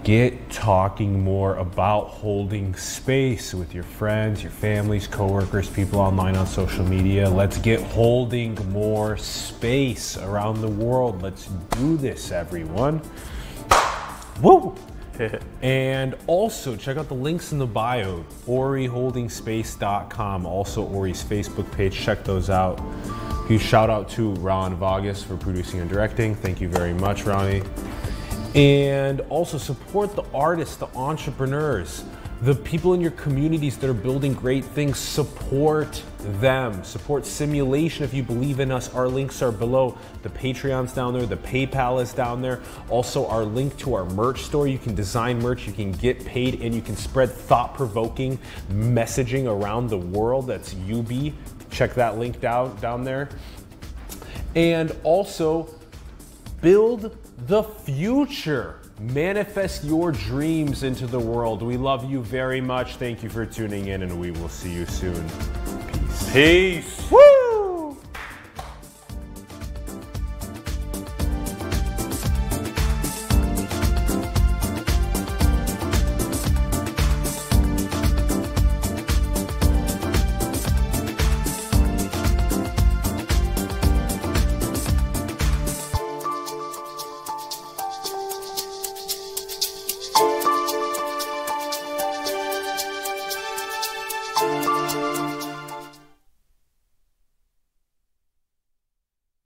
Get talking more about holding space with your friends, your families, coworkers, people online on social media. Let's get holding more space around the world. Let's do this, everyone. Woo! And also check out the links in the bio, oriholdingspace.com, also Ori's Facebook page. Check those out. Huge shout out to Ron Vargas for producing and directing. Thank you very much, Ronnie. And also support the artists, the entrepreneurs, the people in your communities that are building great things. Support them. Support simulation if you believe in us. Our links are below. The Patreon's down there, the PayPal is down there. Also, our link to our merch store. You can design merch, you can get paid, and you can spread thought provoking messaging around the world. That's Yoobe. Check that link down, down there. And also, build the future. Manifest your dreams into the world. We love you very much. Thank you for tuning in, and we will see you soon. Peace. Peace. Woo!